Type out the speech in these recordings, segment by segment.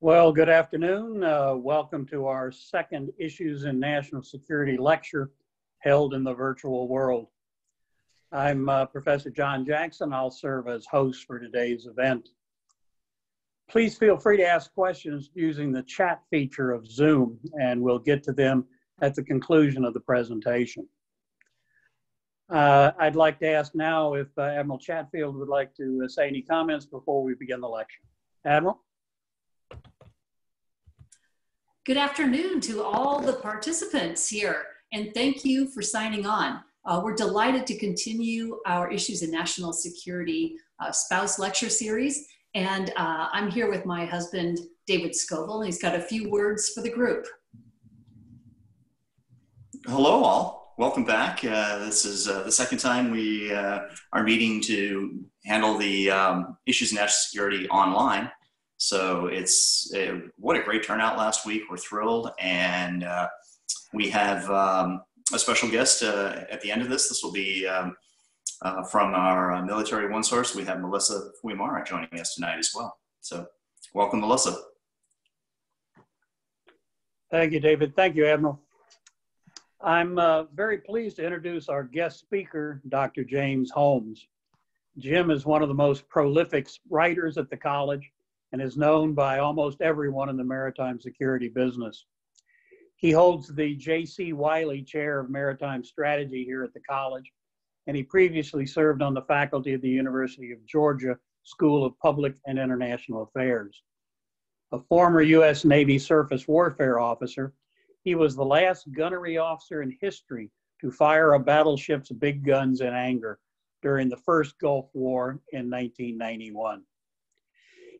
Well, good afternoon. Uh, welcome to our second Issues in National Security lecture held in the virtual world. I'm uh, Professor John Jackson. I'll serve as host for today's event. Please feel free to ask questions using the chat feature of Zoom, and we'll get to them at the conclusion of the presentation. Uh, I'd like to ask now if uh, Admiral Chatfield would like to uh, say any comments before we begin the lecture. Admiral? Good afternoon to all the participants here, and thank you for signing on. Uh, we're delighted to continue our Issues in National Security uh, Spouse Lecture Series, and uh, I'm here with my husband, David Scoville, and he's got a few words for the group. Hello, all. Welcome back. Uh, this is uh, the second time we uh, are meeting to handle the um, issues in national security online. So it's uh, what a great turnout last week. We're thrilled, and uh, we have um, a special guest uh, at the end of this. This will be um, uh, from our uh, military one source. We have Melissa Fuimara joining us tonight as well. So welcome, Melissa. Thank you, David. Thank you, Admiral. I'm uh, very pleased to introduce our guest speaker, Dr. James Holmes. Jim is one of the most prolific writers at the college and is known by almost everyone in the maritime security business. He holds the J.C. Wylie Chair of Maritime Strategy here at the college, and he previously served on the faculty of the University of Georgia School of Public and International Affairs. A former U.S. Navy surface warfare officer, he was the last gunnery officer in history to fire a battleship's big guns in anger during the first Gulf War in 1991.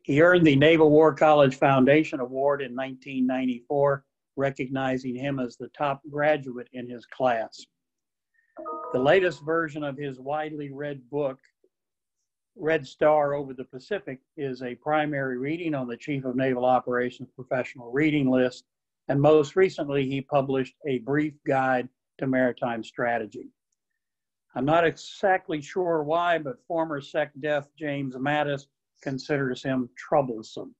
He earned the Naval War College Foundation Award in 1994, recognizing him as the top graduate in his class. The latest version of his widely read book, Red Star Over the Pacific, is a primary reading on the Chief of Naval Operations professional reading list, and most recently he published a brief guide to maritime strategy. I'm not exactly sure why, but former SecDef James Mattis considers him troublesome.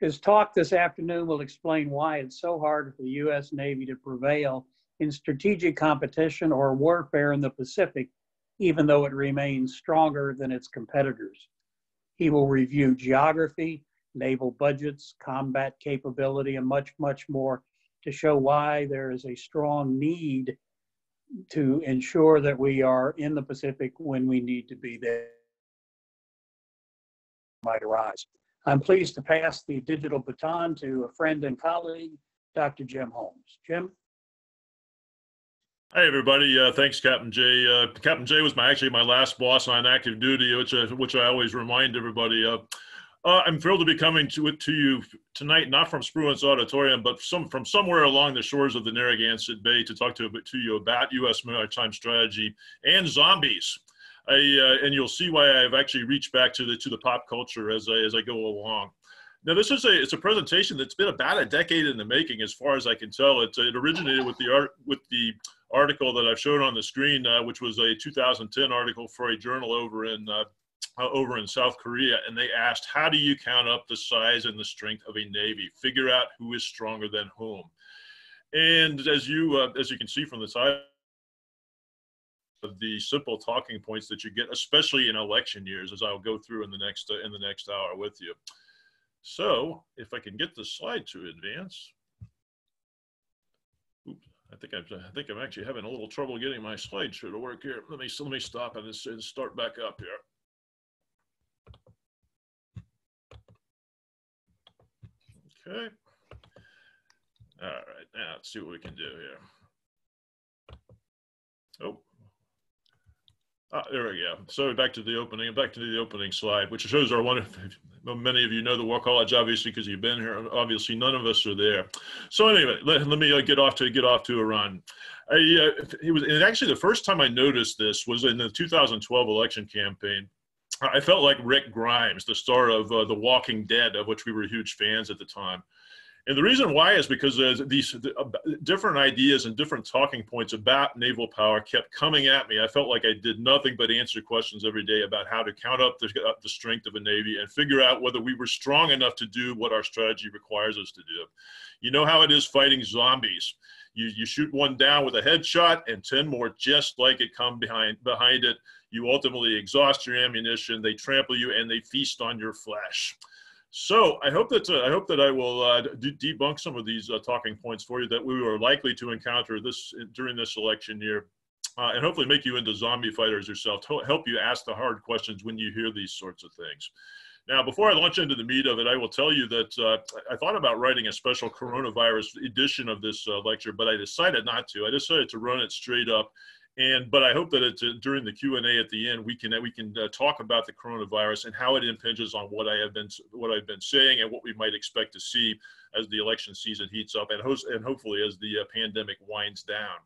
His talk this afternoon will explain why it's so hard for the U.S. Navy to prevail in strategic competition or warfare in the Pacific, even though it remains stronger than its competitors. He will review geography, naval budgets, combat capability, and much, much more to show why there is a strong need to ensure that we are in the Pacific when we need to be there might arise. I'm pleased to pass the digital baton to a friend and colleague, Dr. Jim Holmes. Jim? Hey everybody! Uh, thanks, Captain Jay. Uh, Captain Jay was my actually my last boss on active duty, which I, which I always remind everybody. Uh, I'm thrilled to be coming to to you tonight, not from Spruance Auditorium, but some from somewhere along the shores of the Narragansett Bay to talk to to you about U.S. maritime strategy and zombies. I, uh, and you'll see why I've actually reached back to the to the pop culture as I as I go along. Now, this is a it's a presentation that's been about a decade in the making, as far as I can tell. It, it originated with the art with the article that I've shown on the screen, uh, which was a 2010 article for a journal over in uh, uh, over in South Korea, and they asked, "How do you count up the size and the strength of a navy? Figure out who is stronger than whom." And as you uh, as you can see from the title of the simple talking points that you get, especially in election years, as I'll go through in the next uh, in the next hour with you. So, if I can get the slide to advance. Oops, I think I'm, I think I'm actually having a little trouble getting my slideshow to work here. Let me let me stop and start back up here. Okay. All right, now let's see what we can do here. Oh, Ah, there we go. So back to the opening, back to the opening slide, which shows our one. Many of you know the War College, obviously, because you've been here. Obviously, none of us are there. So anyway, let, let me uh, get off to get off to a run. I, uh, it was and actually the first time I noticed this was in the 2012 election campaign. I felt like Rick Grimes, the star of uh, The Walking Dead, of which we were huge fans at the time. And the reason why is because these uh, different ideas and different talking points about naval power kept coming at me. I felt like I did nothing but answer questions every day about how to count up the, uh, the strength of a Navy and figure out whether we were strong enough to do what our strategy requires us to do. You know how it is fighting zombies. You, you shoot one down with a headshot and 10 more just like it come behind, behind it. You ultimately exhaust your ammunition, they trample you, and they feast on your flesh. So I hope that uh, I hope that I will uh, debunk some of these uh, talking points for you that we were likely to encounter this during this election year, uh, and hopefully make you into zombie fighters yourself. To help you ask the hard questions when you hear these sorts of things. Now, before I launch into the meat of it, I will tell you that uh, I thought about writing a special coronavirus edition of this uh, lecture, but I decided not to. I decided to run it straight up and but I hope that it's, uh, during the Q and A at the end we can we can uh, talk about the coronavirus and how it impinges on what I have been what I've been saying and what we might expect to see as the election season heats up and and hopefully as the uh, pandemic winds down.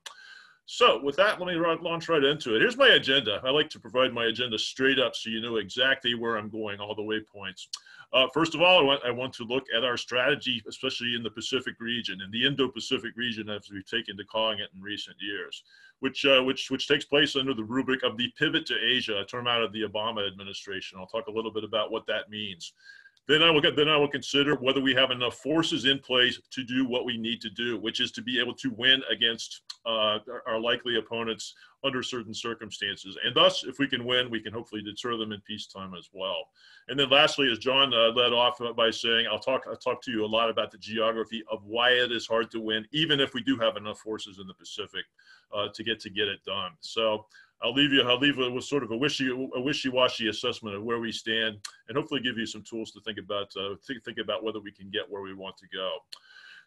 So with that, let me launch right into it. Here's my agenda. I like to provide my agenda straight up so you know exactly where I'm going, all the waypoints. Uh, first of all, I want, I want to look at our strategy, especially in the Pacific region, in the Indo-Pacific region, as we've taken to calling it in recent years, which, uh, which, which takes place under the rubric of the pivot to Asia, a term out of the Obama administration. I'll talk a little bit about what that means. Then I will get, then I will consider whether we have enough forces in place to do what we need to do, which is to be able to win against uh, our likely opponents under certain circumstances. And thus, if we can win, we can hopefully deter them in peacetime as well. And then lastly, as John uh, led off by saying, I'll talk, I'll talk to you a lot about the geography of why it is hard to win, even if we do have enough forces in the Pacific uh, to get to get it done. So I'll leave you. I'll leave it with sort of a wishy a wishy-washy assessment of where we stand, and hopefully give you some tools to think about uh, think, think about whether we can get where we want to go.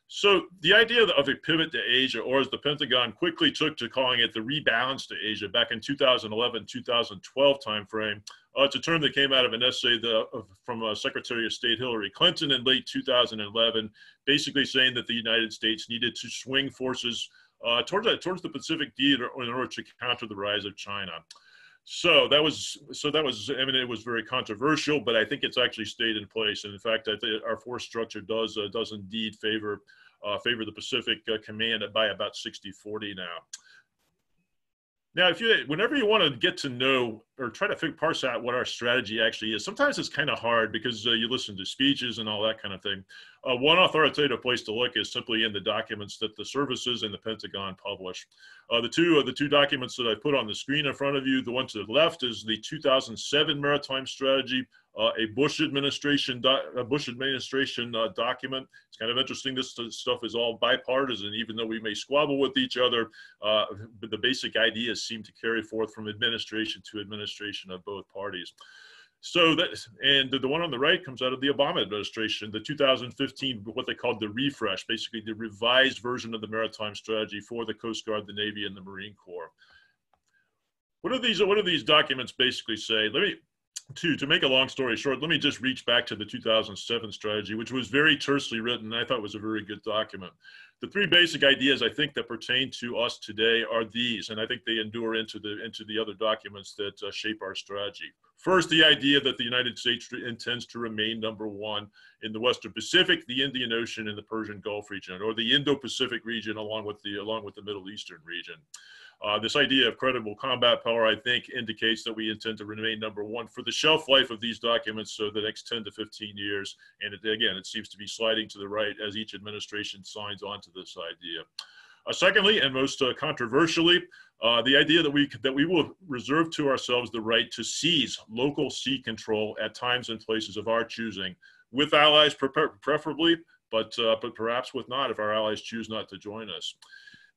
So the idea of a pivot to Asia, or as the Pentagon quickly took to calling it the rebalance to Asia back in 2011-2012 timeframe, uh, it's a term that came out of an essay the, from uh, Secretary of State Hillary Clinton in late 2011, basically saying that the United States needed to swing forces uh, towards, the, towards the Pacific in order to counter the rise of China. So that was so that was I mean it was very controversial, but I think it's actually stayed in place. And in fact, I think our force structure does uh, does indeed favor uh, favor the Pacific uh, Command by about 60-40 now. Now, if you, whenever you want to get to know or try to figure, parse out what our strategy actually is, sometimes it's kind of hard because uh, you listen to speeches and all that kind of thing. Uh, one authoritative place to look is simply in the documents that the services and the Pentagon publish. Uh, the two the two documents that I put on the screen in front of you, the one to the left is the 2007 Maritime Strategy uh, a Bush administration a Bush administration uh, document. It's kind of interesting. This stuff is all bipartisan, even though we may squabble with each other. Uh, but the basic ideas seem to carry forth from administration to administration of both parties. So that, and the one on the right comes out of the Obama administration, the 2015, what they called the refresh, basically the revised version of the maritime strategy for the Coast Guard, the Navy, and the Marine Corps. What do these, what do these documents basically say? Let me, to to make a long story short, let me just reach back to the 2007 strategy, which was very tersely written. I thought was a very good document. The three basic ideas I think that pertain to us today are these, and I think they endure into the into the other documents that uh, shape our strategy. First, the idea that the United States intends to remain number one in the Western Pacific, the Indian Ocean, and the Persian Gulf region, or the Indo-Pacific region, along with the along with the Middle Eastern region. Uh, this idea of credible combat power, I think, indicates that we intend to remain number one for the shelf life of these documents, so the next 10 to 15 years. And it, again, it seems to be sliding to the right as each administration signs on to this idea. Uh, secondly, and most uh, controversially, uh, the idea that we that we will reserve to ourselves the right to seize local sea control at times and places of our choosing, with allies preferably, but uh, but perhaps with not if our allies choose not to join us.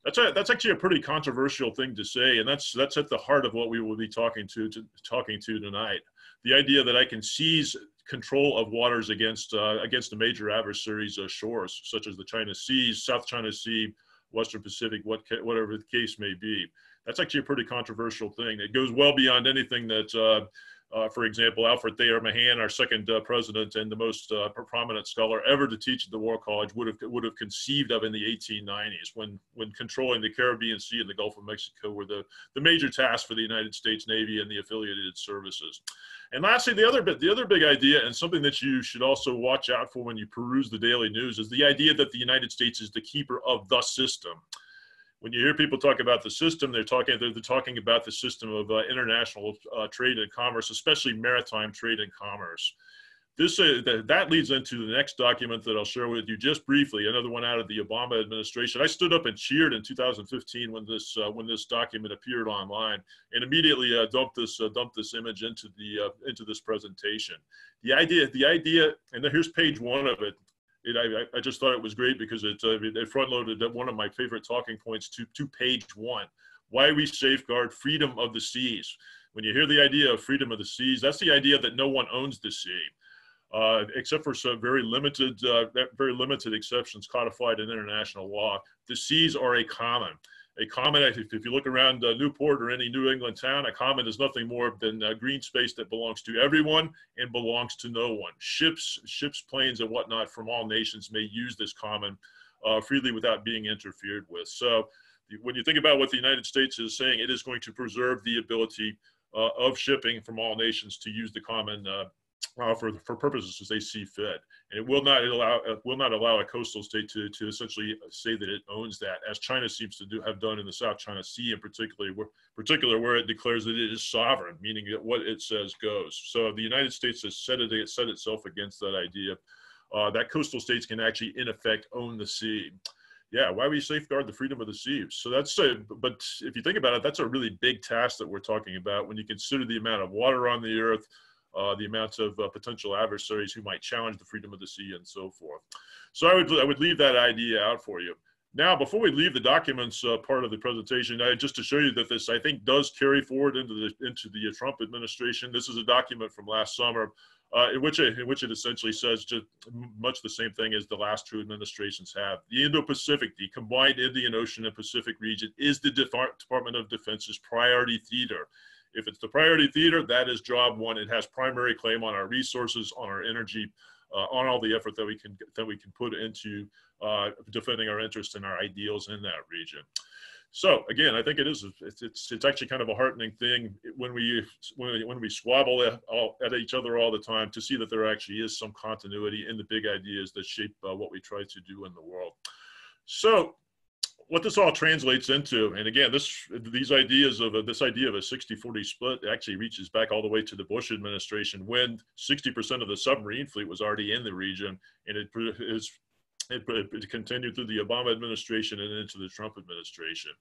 That's a, that's actually a pretty controversial thing to say, and that's that's at the heart of what we will be talking to, to talking to tonight. The idea that I can seize control of waters against uh, against the major adversaries' uh, shores, such as the China Seas, South China Sea, Western Pacific, what whatever the case may be. That's actually a pretty controversial thing. It goes well beyond anything that uh, for example, Alfred Thayer Mahan, our second uh, president and the most uh, prominent scholar ever to teach at the War College, would have would have conceived of in the 1890s when when controlling the Caribbean Sea and the Gulf of Mexico were the the major tasks for the United States Navy and the affiliated services. And lastly, the other bit, the other big idea, and something that you should also watch out for when you peruse the daily news, is the idea that the United States is the keeper of the system when you hear people talk about the system, they're talking they're, they're talking about the system of uh, international uh, trade and commerce, especially maritime trade and commerce. This uh, th that leads into the next document that I'll share with you just briefly. Another one out of the Obama administration. I stood up and cheered in 2015 when this uh, when this document appeared online, and immediately uh, dumped this uh, dumped this image into the into this presentation. The idea the idea, and here's page one of it it, I, I, just thought it was great because it, uh, it front loaded one of my favorite talking points to, to page one. Why we safeguard freedom of the seas. When you hear the idea of freedom of the seas, that's the idea that no one owns the sea. Uh, except for some very limited, uh, very limited exceptions codified in international law. The seas are a common a common, if you look around uh, Newport or any New England town, a common is nothing more than a green space that belongs to everyone and belongs to no one. Ships, ships, planes, and whatnot from all nations may use this common uh, freely without being interfered with. So when you think about what the United States is saying, it is going to preserve the ability uh, of shipping from all nations to use the common uh, for for purposes as they see fit. And it will not allow uh, will not allow a coastal state to to essentially say that it owns that, as China seems to do have done in the South China Sea, in particular, where particular where it declares that it is sovereign, meaning that what it says goes. So the United States has set it set itself against that idea. Uh, that coastal states can actually, in effect, own the sea yeah, why we safeguard the freedom of the seas. So that's a, but if you think about it, that's a really big task that we're talking about when you consider the amount of water on the earth, uh, the amounts of uh, potential adversaries who might challenge the freedom of the sea and so forth. So I would, I would leave that idea out for you. Now, before we leave the documents uh, part of the presentation, I, just to show you that this, I think, does carry forward into the, into the Trump administration. This is a document from last summer uh, in, which it, in which it essentially says just much the same thing as the last two administrations have. The Indo-Pacific, the combined Indian Ocean and Pacific region is the Department of Defense's priority theater. If it's the priority theater, that is job one. It has primary claim on our resources, on our energy, uh, on all the effort that we can that we can put into uh, defending our interests and our ideals in that region. So again, I think it is it's it's, it's actually kind of a heartening thing when we when we, when we squabble at, all, at each other all the time to see that there actually is some continuity in the big ideas that shape uh, what we try to do in the world. So what this all translates into, and again, this these ideas of a, this idea of a 60-40 split actually reaches back all the way to the Bush administration when 60% of the submarine fleet was already in the region, and it is it, it continued through the Obama administration and into the Trump administration.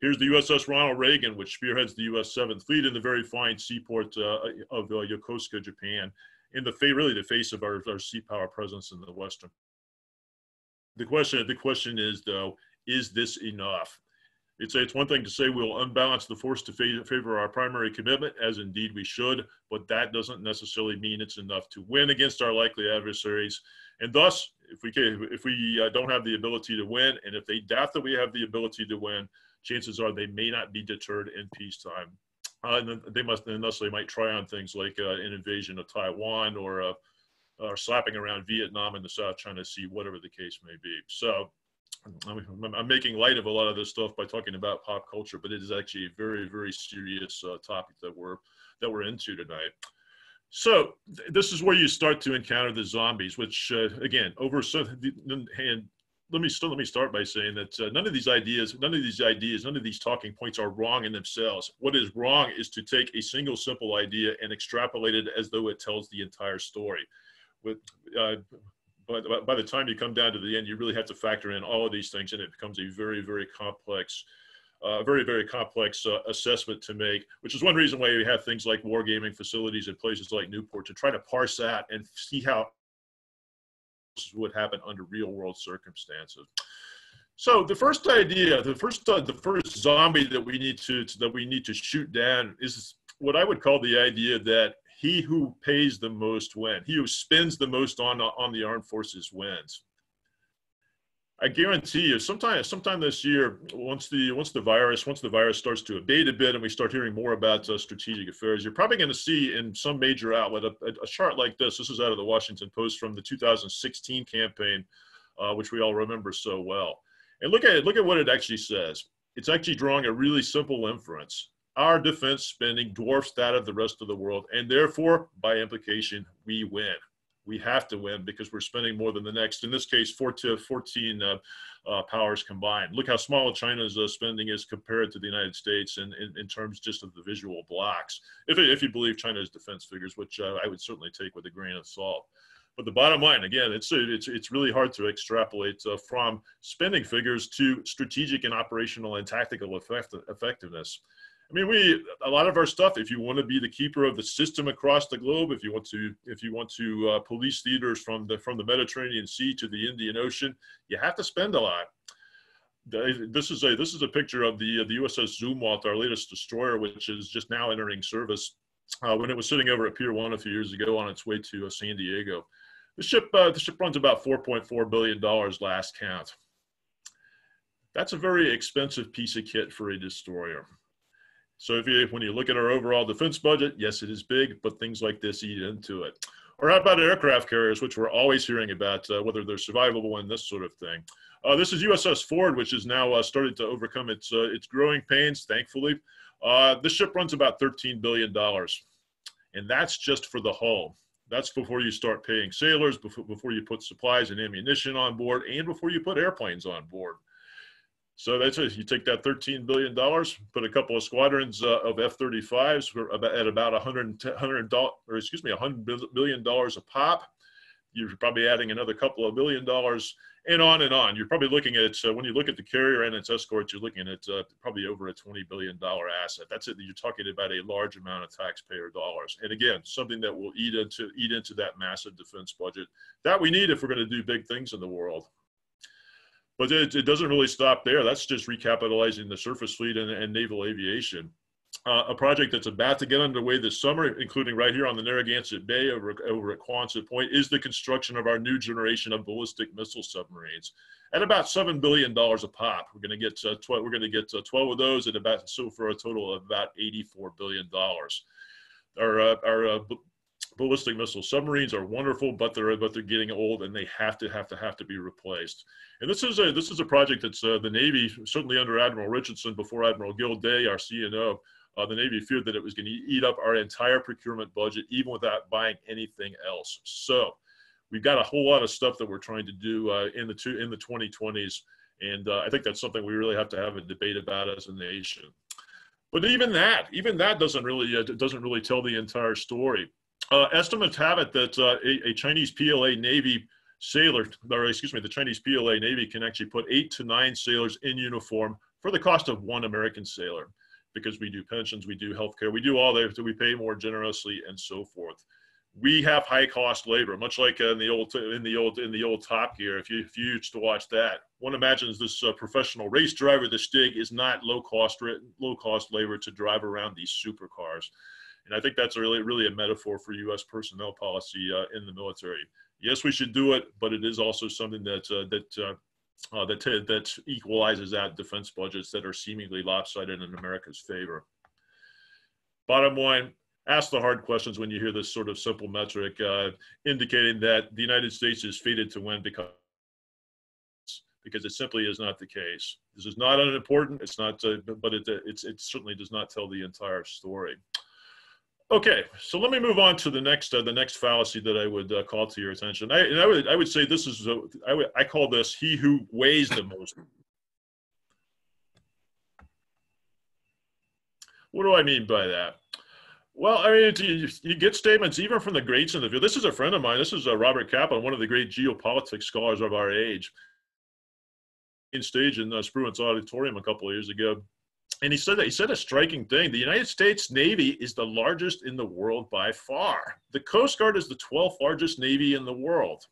Here's the USS Ronald Reagan, which spearheads the U.S. Seventh Fleet in the very fine seaport uh, of uh, Yokosuka, Japan, in the really the face of our, our sea power presence in the Western. The question, the question is though, is this enough? It's, it's one thing to say we'll unbalance the force to favor our primary commitment, as indeed we should, but that doesn't necessarily mean it's enough to win against our likely adversaries. And thus, if we can, if we uh, don't have the ability to win, and if they doubt that we have the ability to win, chances are they may not be deterred in peacetime. Uh, and they must, and thus they might try on things like uh, an invasion of Taiwan or, uh, or slapping around Vietnam in the South China Sea, whatever the case may be. So I'm, making light of a lot of this stuff by talking about pop culture, but it is actually a very, very serious uh, topic that we're that we're into tonight. So th- this is where you start to encounter the zombies, which uh, again, over so, and let me let me start by saying that uh, none of these ideas, none of these ideas, none of these talking points are wrong in themselves. What is wrong is to take a single simple idea and extrapolate it as though it tells the entire story. With but by the time you come down to the end, you really have to factor in all of these things, and it becomes a very, very complex, uh, very, very complex uh, assessment to make. Which is one reason why we have things like wargaming facilities at places like Newport to try to parse that and see how this would happen under real world circumstances. So the first idea, the first, uh, the first zombie that we need to, to that we need to shoot down is what I would call the idea that he who pays the most wins. He who spends the most on, on the armed forces wins. I guarantee you, sometime sometime this year, once the once the virus once the virus starts to abate a bit, and we start hearing more about uh, strategic affairs, you're probably going to see in some major outlet a, a, chart like this. This is out of the Washington Post from the 2016 campaign, uh, which we all remember so well. And look at it. Look at what it actually says. It's actually drawing a really simple inference. Our defense spending dwarfs that of the rest of the world, and therefore, by implication, we win we have to win because we're spending more than the next. In this case, 14, 14 uh, uh, powers combined. Look how small China's uh, spending is compared to the United States in, in, in terms just of the visual blocks. If, if you believe China's defense figures, which uh, I would certainly take with a grain of salt. But the bottom line, again, it's it's it's really hard to extrapolate uh, from spending figures to strategic and operational and tactical effect- effectiveness. I mean, we a lot of our stuff. If you want to be the keeper of the system across the globe, if you want to, if you want to uh, police theaters from the from the Mediterranean Sea to the Indian Ocean, you have to spend a lot. This is a this is a picture of the uh, the USS Zumwalt, our latest destroyer, which is just now entering service. Uh, when it was sitting over at Pier One a few years ago on its way to uh, San Diego, the ship uh, the ship runs about 4.4 billion dollars last count. That's a very expensive piece of kit for a destroyer. So if you, when you look at our overall defense budget, yes, it is big, but things like this eat into it. Or how about aircraft carriers, which we're always hearing about, uh, whether they're survivable and this sort of thing. Uh, this is USS Ford, which has now uh, started to overcome its uh, its growing pains, thankfully. Uh, this ship runs about $13 billion, and that's just for the hull. That's before you start paying sailors, before, before you put supplies and ammunition on board, and before you put airplanes on board. So that's it. You take that $13 billion, put a couple of squadrons uh, of F-35s at about 100, 100 or excuse me, 100 billion dollars a pop. You're probably adding another couple of billion dollars and on and on. You're probably looking at, uh, when you look at the carrier and its escorts, you're looking at uh, probably over a $20 billion asset. That's it. You're talking about a large amount of taxpayer dollars. And again, something that will eat into, eat into that massive defense budget that we need if we're going to do big things in the world. But it, it, doesn't really stop there. That's just recapitalizing the surface fleet and, and naval aviation. Uh, a project that's about to get underway this summer, including right here on the Narragansett Bay over, over at Quonset Point, is the construction of our new generation of ballistic missile submarines at about seven billion dollars a pop. We're going to get uh, 12, we're going to get uh, 12 of those at about so for a total of about 84 billion dollars. Our uh, our ballistic missile submarines are wonderful, but they're but they're getting old and they have to have to have to be replaced. And this is a this is a project that's uh, the Navy certainly under Admiral Richardson before Admiral Gilday, our CNO. Uh, the Navy feared that it was going to eat up our entire procurement budget, even without buying anything else. So, we've got a whole lot of stuff that we're trying to do uh, in the two in the 2020s, and uh, I think that's something we really have to have a debate about as a nation. But even that, even that doesn't really uh, doesn't really tell the entire story. Uh, estimates have it that uh, a, a, Chinese PLA Navy sailor, or excuse me, the Chinese PLA Navy can actually put eight to nine sailors in uniform for the cost of one American sailor because we do pensions, we do healthcare, we do all that, so we pay more generously and so forth. We have high cost labor, much like in the old in the old in the old Top Gear. If you if you used to watch that, one imagines this uh, professional race driver, the Stig, is not low cost low cost labor to drive around these supercars. And I think that's really, really a metaphor for U.S. personnel policy uh, in the military. Yes, we should do it, but it is also something that uh, that uh, uh that that equalizes out defense budgets that are seemingly lopsided in America's favor. Bottom line, ask the hard questions when you hear this sort of simple metric, uh, indicating that the United States is fated to win because because it simply is not the case. This is not unimportant. It's not, uh, but it, it certainly does not tell the entire story. Okay, so let me move on to the next uh, the next fallacy that I would uh, call to your attention. I, and I would I would say this is a, I would I call this he who weighs the most. What do I mean by that? Well, I mean, you, you, get statements even from the greats in the field. This is a friend of mine. This is uh, Robert Kaplan, one of the great geopolitics scholars of our age. In stage in uh, Spruance Auditorium a couple of years ago, and he said that he said a striking thing. The United States Navy is the largest in the world by far. The Coast Guard is the 12th largest navy in the world.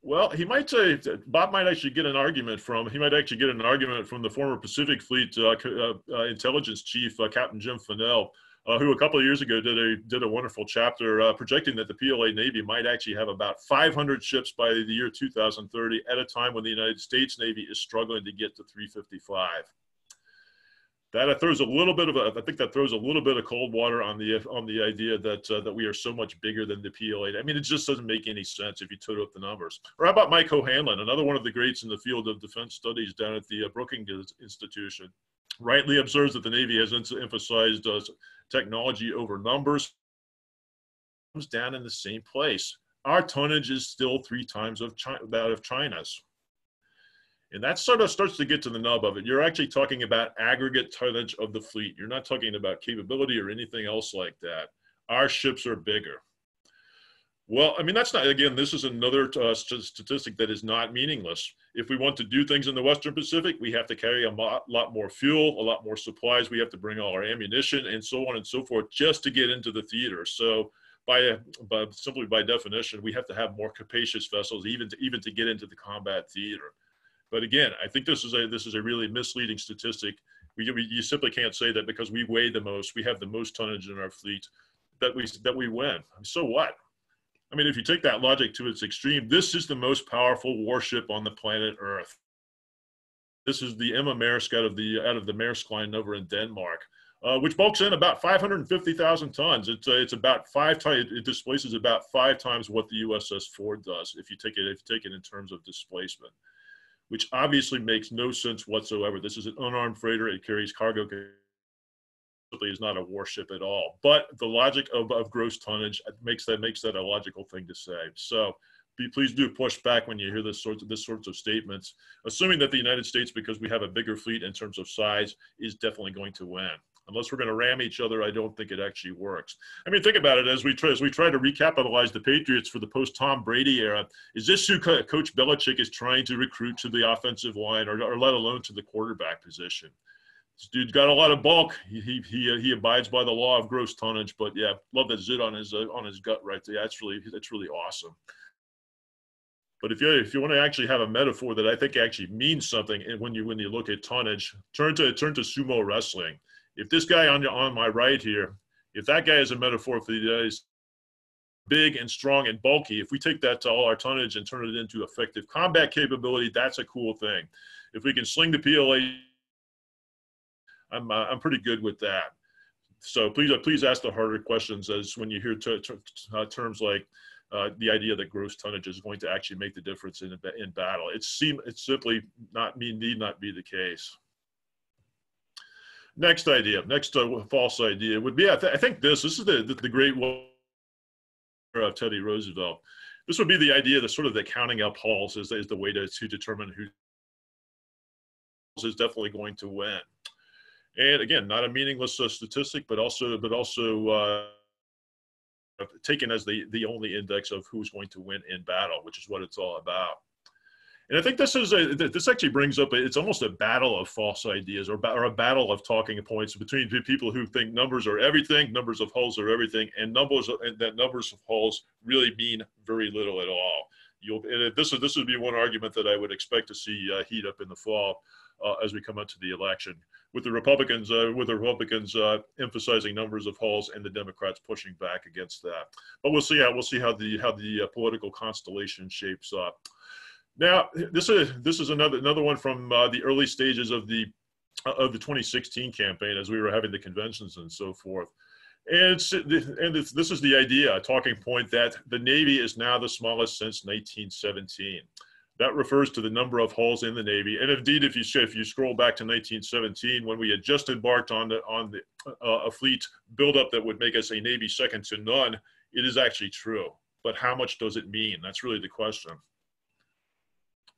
Well, he might say Bob might actually get an argument from he might actually get an argument from the former Pacific Fleet uh, uh, uh, intelligence chief, uh, Captain Jim Fanell, uh, who a couple of years ago did a did a wonderful chapter uh, projecting that the PLA Navy might actually have about 500 ships by the year 2030 at a time when the United States Navy is struggling to get to 355 that throws a little bit of a, I think that throws a little bit of cold water on the on the idea that uh, that we are so much bigger than the PLA. I mean, it just doesn't make any sense if you total up the numbers. Or how about Mike O'Hanlon, another one of the greats in the field of defense studies down at the uh, Brookings Institution, rightly observes that the Navy has emphasized uh, technology over numbers. Comes down in the same place. Our tonnage is still three times of China, that of China's. And that sort of starts to get to the nub of it. You're actually talking about aggregate tonnage of the fleet. You're not talking about capability or anything else like that. Our ships are bigger. Well, I mean, that's not, again, this is another uh, statistic that is not meaningless. If we want to do things in the Western Pacific, we have to carry a lot, more fuel, a lot more supplies. We have to bring all our ammunition and so on and so forth just to get into the theater. So, by, by simply by definition, we have to have more capacious vessels even to, even to get into the combat theater. But again, I think this is a this is a really misleading statistic. We, we, you simply can't say that because we weigh the most, we have the most tonnage in our fleet, that we that we win. So what? I mean, if you take that logic to its extreme, this is the most powerful warship on the planet Earth. This is the Emma Maersk out of the out of the Maersk line over in Denmark, uh, which bulks in about 550,000 tons. It's uh, it's about five times. It displaces about five times what the USS Ford does if you take it if you take it in terms of displacement which obviously makes no sense whatsoever. This is an unarmed freighter. It carries cargo. Is not a warship at all. But the logic of, of gross tonnage uh, makes that makes that a logical thing to say. So be, please do push back when you hear this sorts of this sorts of statements, assuming that the United States, because we have a bigger fleet in terms of size, is definitely going to win unless we're going to ram each other, I don't think it actually works. I mean, think about it as we try as we try to recapitalize the Patriots for the post Tom Brady era. Is this who Coach Belichick is trying to recruit to the offensive line, or, or let alone to the quarterback position? This dude's got a lot of bulk. He he he, he abides by the law of gross tonnage. But yeah, love that zit on his uh, on his gut right there. That's really that's really awesome. But if you if you want to actually have a metaphor that I think actually means something, and when you when you look at tonnage, turn to turn to sumo wrestling if this guy on on my right here, if that guy is a metaphor for the guys big and strong and bulky, if we take that to all our tonnage and turn it into effective combat capability, that's a cool thing. If we can sling the PLA, I'm uh, I'm pretty good with that. So please uh, please ask the harder questions as when you hear uh, terms like uh, the idea that gross tonnage is going to actually make the difference in in battle. It seem it's simply not me need not be the case. Next idea, next uh, false idea would be, I, th I, think this, this is the, the, the great one of Teddy Roosevelt. This would be the idea that sort of the counting up hulls is, is the way to, to determine who is definitely going to win. And again, not a meaningless uh, statistic, but also, but also uh, taken as the, the only index of who's going to win in battle, which is what it's all about. And I think this is a, this actually brings up it's almost a battle of false ideas or, or a battle of talking points between people who think numbers are everything, numbers of hulls are everything, and numbers and that numbers of hulls really mean very little at all. You'll this this would be one argument that I would expect to see uh, heat up in the fall as we come into the election, with the Republicans uh, with the Republicans uh, emphasizing numbers of hulls and the Democrats pushing back against that. But we'll see how we'll see how the how the uh, political constellation shapes up. Now, this is this is another another one from uh, the early stages of the of the 2016 campaign as we were having the conventions and so forth. And it's, and it's, this is the idea, a talking point that the Navy is now the smallest since 1917. That refers to the number of hulls in the Navy. And indeed, if you if you scroll back to 1917, when we had just embarked on the on the uh, a fleet buildup that would make us a Navy second to none, it is actually true. But how much does it mean? That's really the question.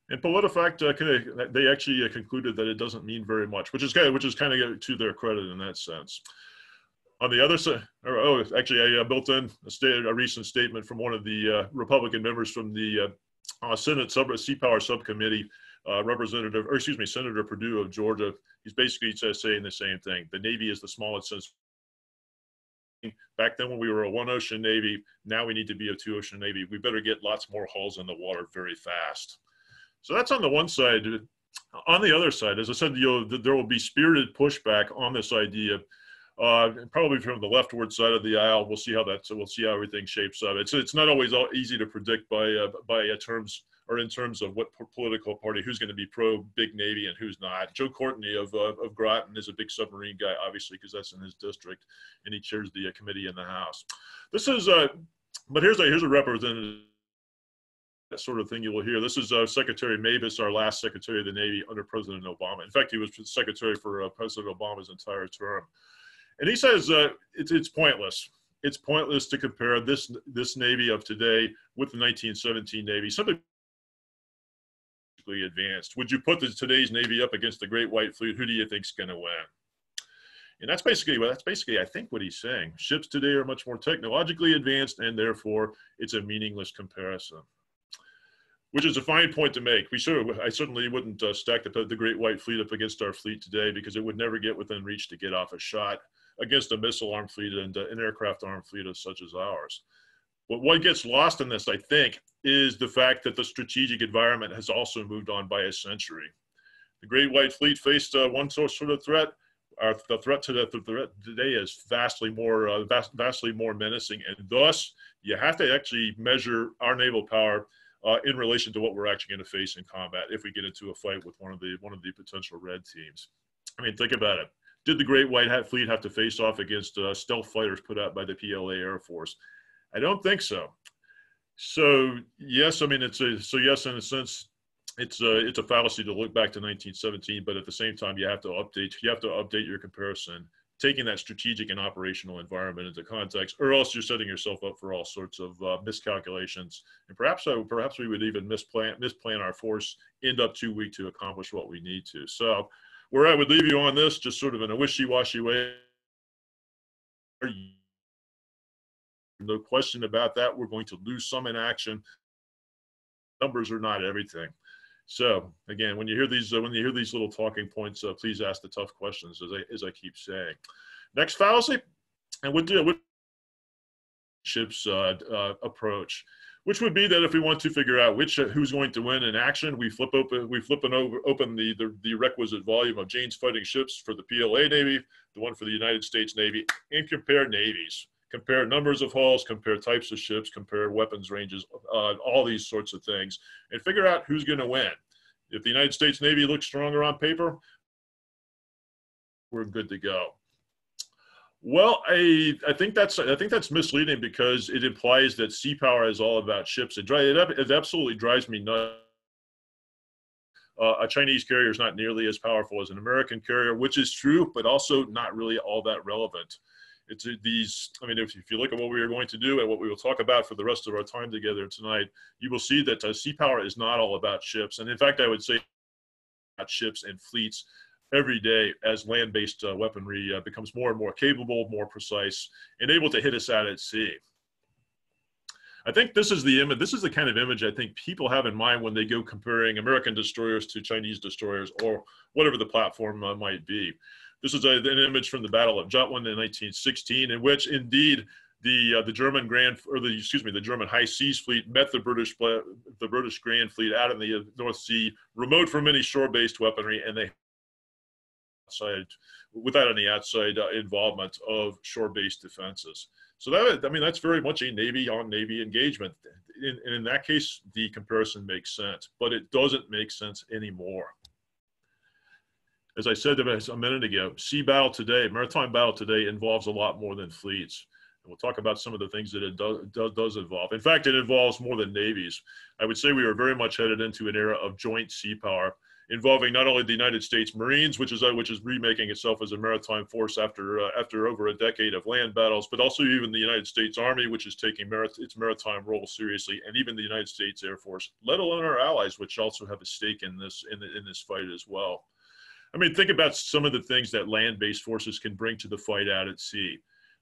And PolitiFact, uh, they actually uh, concluded that it doesn't mean very much, which is kind of, which is kind of to their credit in that sense. On the other side, or, oh, actually, I uh, built in a, state, a, recent statement from one of the uh, Republican members from the uh, uh, Senate sub Sea Power Subcommittee, Representative, or excuse me, Senator Perdue of Georgia. He's basically saying the same thing. The Navy is the smallest since back then when we were a one ocean Navy. Now we need to be a two ocean Navy. We better get lots more hulls in the water very fast. So that's on the one side. On the other side, as I said, you know, there will be spirited pushback on this idea uh, probably from the leftward side of the aisle. We'll see how that's. We'll see how everything shapes up. It's it's not always all easy to predict by uh, by uh, terms or in terms of what political party who's going to be pro big navy and who's not. Joe Courtney of of Groton is a big submarine guy, obviously, because that's in his district, and he chairs the uh, committee in the House. This is uh, but here's a here's a representative that sort of thing you will hear. This is uh, Secretary Mabus, our last Secretary of the Navy under President Obama. In fact, he was Secretary for uh, President Obama's entire term. And he says uh, it's, it's pointless. It's pointless to compare this, this Navy of today with the 1917 Navy, simply advanced. Would you put the, today's Navy up against the Great White Fleet? Who do you think's going to win? And that's basically well, that's basically I think what he's saying. Ships today are much more technologically advanced, and therefore it's a meaningless comparison which is a fine point to make. We sure, I certainly wouldn't uh, stack the, the Great White Fleet up against our fleet today because it would never get within reach to get off a shot against a missile armed fleet and uh, an aircraft armed fleet such as ours. But what gets lost in this, I think, is the fact that the strategic environment has also moved on by a century. The Great White Fleet faced uh, one sort of threat. Our, the threat to the, the threat today is vastly more, uh, vast, vastly more menacing, and thus you have to actually measure our naval power uh, in relation to what we're actually going to face in combat if we get into a fight with one of the one of the potential red teams. I mean, think about it. Did the Great White Hat Fleet have to face off against uh, stealth fighters put out by the PLA Air Force? I don't think so. So yes, I mean it's a so yes in a sense it's a it's a fallacy to look back to 1917, but at the same time you have to update you have to update your comparison taking that strategic and operational environment into context, or else you're setting yourself up for all sorts of uh, miscalculations. And perhaps uh, perhaps we would even misplan misplan our force, end up too weak to accomplish what we need to. So, where I would leave you on this, just sort of in a wishy-washy way. No question about that. We're going to lose some in action. Numbers are not everything. So again, when you hear these uh, when you hear these little talking points, uh, please ask the tough questions, as I as I keep saying. Next fallacy, and what do ships uh, uh, approach, which would be that if we want to figure out which uh, who's going to win in action, we flip open we flip and over, open the, the the requisite volume of Jane's fighting ships for the PLA Navy, the one for the United States Navy, and compare navies compare numbers of hulls, compare types of ships, compare weapons ranges, uh, all these sorts of things, and figure out who's going to win. If the United States Navy looks stronger on paper, we're good to go. Well, I I think that's I think that's misleading because it implies that sea power is all about ships. It, it, it absolutely drives me nuts. Uh, a Chinese carrier is not nearly as powerful as an American carrier, which is true, but also not really all that relevant it's these i mean if, if you look at what we are going to do and what we will talk about for the rest of our time together tonight you will see that uh, sea power is not all about ships and in fact i would say ships and fleets every day as land-based uh, weaponry uh, becomes more and more capable more precise and able to hit us out at sea I think this is the image. This is the kind of image I think people have in mind when they go comparing American destroyers to Chinese destroyers or whatever the platform uh, might be. This is a, an image from the Battle of Jutland in 1916, in which indeed the uh, the German Grand or the excuse me the German High Seas Fleet met the British the British Grand Fleet out in the uh, North Sea, remote from any shore-based weaponry, and they outside without any outside uh, involvement of shore-based defenses. So that I mean that's very much a Navy on Navy engagement. In, and in that case, the comparison makes sense, but it doesn't make sense anymore as I said a minute ago, sea battle today, maritime battle today involves a lot more than fleets. And we'll talk about some of the things that it does, does, does involve. In fact, it involves more than navies. I would say we are very much headed into an era of joint sea power involving not only the United States Marines, which is uh, which is remaking itself as a maritime force after uh, after over a decade of land battles, but also even the United States Army, which is taking its maritime role seriously, and even the United States Air Force, let alone our allies, which also have a stake in this in, the, in this fight as well. I mean, think about some of the things that land-based forces can bring to the fight out at sea.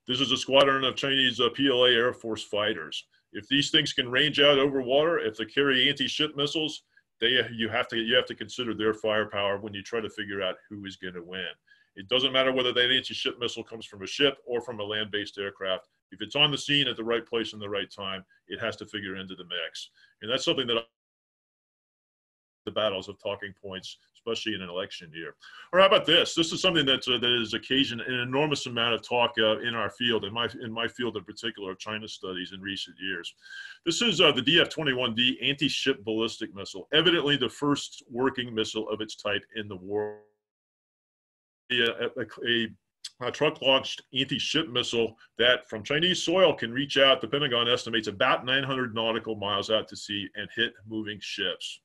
This is a squadron of Chinese uh, PLA Air Force fighters. If these things can range out over water, if they carry anti-ship missiles, they you have to you have to consider their firepower when you try to figure out who is going to win. It doesn't matter whether that anti-ship missile comes from a ship or from a land-based aircraft. If it's on the scene at the right place and the right time, it has to figure into the mix. And that's something that the battles of talking points, especially in an election year. Or how about this? This is something that uh, that has occasioned an enormous amount of talk uh, in our field, in my in my field in particular, of China studies in recent years. This is uh, the DF-21D anti-ship ballistic missile, evidently the first working missile of its type in the world. A, a, a, a truck-launched anti-ship missile that, from Chinese soil, can reach out. The Pentagon estimates about 900 nautical miles out to sea and hit moving ships.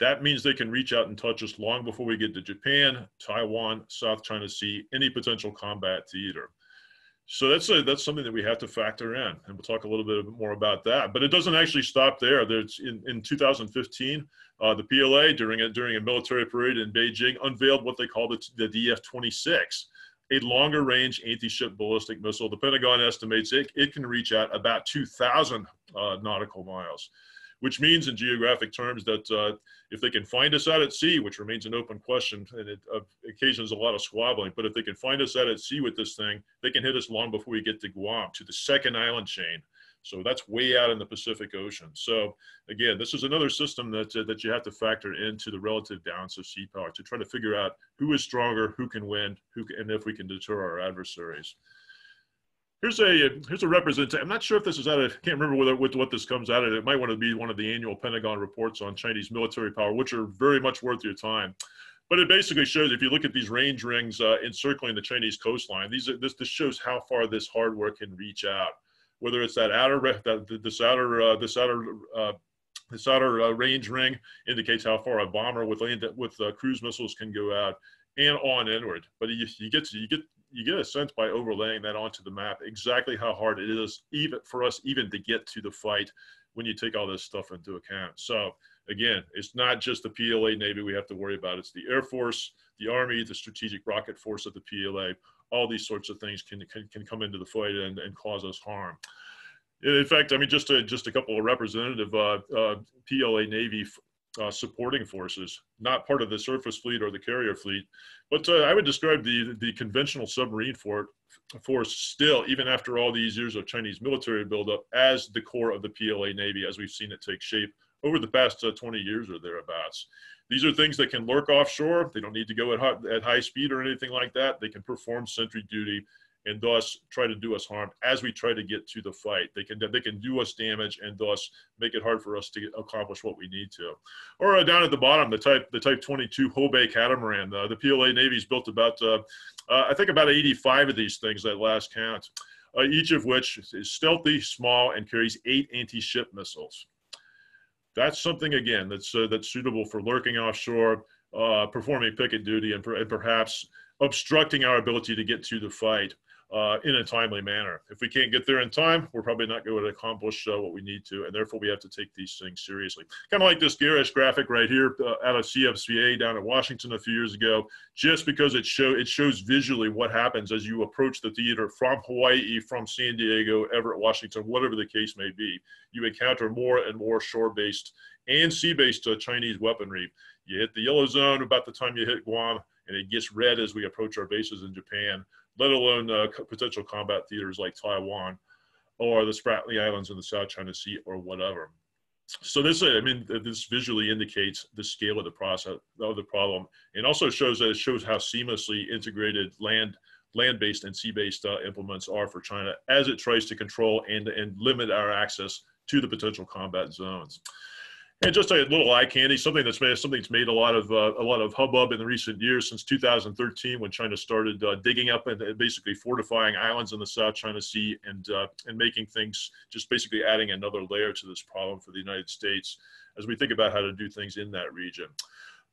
That means they can reach out and touch us long before we get to Japan, Taiwan, South China Sea, any potential combat theater. So that's a, that's something that we have to factor in, and we'll talk a little bit more about that. But it doesn't actually stop there. There's in, in 2015, uh, the PLA during a during a military parade in Beijing unveiled what they called the, the DF-26, a longer range anti-ship ballistic missile. The Pentagon estimates it, it can reach out about 2,000 uh, nautical miles which means in geographic terms that uh, if they can find us out at sea, which remains an open question and it uh, occasions a lot of squabbling, but if they can find us out at sea with this thing, they can hit us long before we get to Guam, to the second island chain. So that's way out in the Pacific Ocean. So again, this is another system that, uh, that you have to factor into the relative balance of sea power to try to figure out who is stronger, who can win, who can, and if we can deter our adversaries. Here's a here's a representation. I'm not sure if this is out of. Can't remember whether what, what this comes out of. It might want to be one of the annual Pentagon reports on Chinese military power, which are very much worth your time. But it basically shows if you look at these range rings uh, encircling the Chinese coastline, these are, this this shows how far this hardware can reach out. Whether it's that outer that this outer uh, this outer uh, this outer uh, range ring indicates how far a bomber with land with uh, cruise missiles can go out, and on inward. But you, you get to, you get you get a sense by overlaying that onto the map exactly how hard it is even for us even to get to the fight when you take all this stuff into account. So again, it's not just the PLA Navy we have to worry about. It's the Air Force, the Army, the Strategic Rocket Force of the PLA. All these sorts of things can, can, can come into the fight and, and cause us harm. In fact, I mean, just a, just a couple of representative uh, uh, PLA Navy uh, supporting forces, not part of the surface fleet or the carrier fleet. But uh, I would describe the, the conventional submarine for, force still, even after all these years of Chinese military buildup, as the core of the PLA Navy as we've seen it take shape over the past uh, 20 years or thereabouts. These are things that can lurk offshore. They don't need to go at high, at high speed or anything like that. They can perform sentry duty and thus try to do us harm as we try to get to the fight. They can they can do us damage and thus make it hard for us to accomplish what we need to. Or uh, down at the bottom, the type the Type 22 Houbei catamaran. Uh, the PLA Navy's built about uh, uh, I think about 85 of these things at last count. Uh, each of which is stealthy, small, and carries eight anti-ship missiles. That's something again that's uh, that's suitable for lurking offshore, performing picket duty, and, per and perhaps obstructing our ability to get to the fight uh, in a timely manner. If we can't get there in time, we're probably not going to accomplish uh, what we need to, and therefore we have to take these things seriously. Kind of like this garish graphic right here uh, out of CFCA down in Washington a few years ago, just because it show it shows visually what happens as you approach the theater from Hawaii, from San Diego, Everett, Washington, whatever the case may be. You encounter more and more shore-based and sea-based uh, Chinese weaponry. You hit the yellow zone about the time you hit Guam, and it gets red as we approach our bases in Japan let alone uh, potential combat theaters like Taiwan or the Spratly Islands in the South China Sea or whatever. So this, I mean, this visually indicates the scale of the process of the problem, and also shows that it shows how seamlessly integrated land, land-based and sea-based uh, implements are for China as it tries to control and and limit our access to the potential combat zones. And just a little eye candy, something that's made something that's made a lot of uh, a lot of hubbub in the recent years since 2013, when China started uh, digging up and basically fortifying islands in the South China Sea and uh, and making things just basically adding another layer to this problem for the United States as we think about how to do things in that region.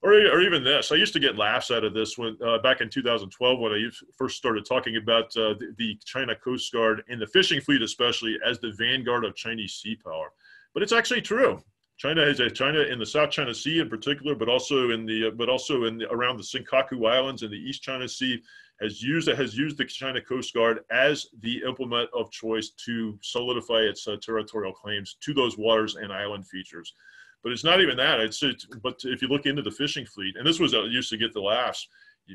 Or, or even this, I used to get laughs out of this when uh, back in 2012 when I first started talking about uh, the, the China Coast Guard and the fishing fleet, especially as the vanguard of Chinese sea power. But it's actually true. China has a China in the South China Sea in particular, but also in the but also in the, around the Senkaku Islands in the East China Sea has used has used the China Coast Guard as the implement of choice to solidify its uh, territorial claims to those waters and island features. But it's not even that. It's, it's but if you look into the fishing fleet, and this was uh, used to get the laughs.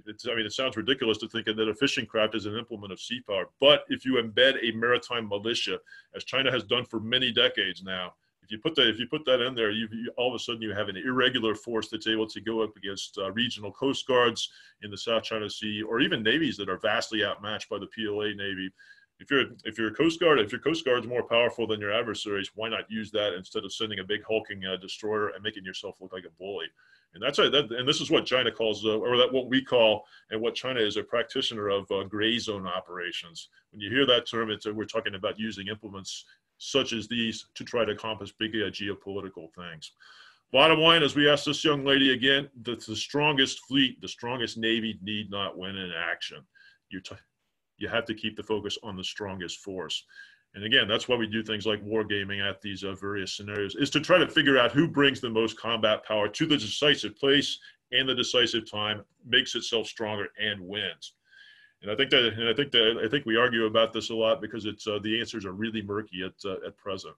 It's, I mean, it sounds ridiculous to think that a fishing craft is an implement of sea power. But if you embed a maritime militia, as China has done for many decades now, if you put that if you put that in there, you, you, all of a sudden you have an irregular force that's able to go up against uh, regional coast guards in the South China Sea, or even navies that are vastly outmatched by the PLA Navy. If you're if you're a Coast Guard, if your Coast Guard's more powerful than your adversaries, why not use that instead of sending a big hulking uh, destroyer and making yourself look like a bully? And that's a, that, and this is what China calls, uh, or that what we call, and what China is a practitioner of uh, gray zone operations. When you hear that term, it's, uh, we're talking about using implements such as these to try to accomplish big uh, geopolitical things. Bottom line, as we asked this young lady again, the, the strongest fleet, the strongest navy need not win in action. You, you have to keep the focus on the strongest force. And again, that's why we do things like wargaming at these uh, various scenarios, is to try to figure out who brings the most combat power to the decisive place and the decisive time, makes itself stronger and wins. And I think that, and I think that, I think we argue about this a lot because it's uh, the answers are really murky at uh, at present.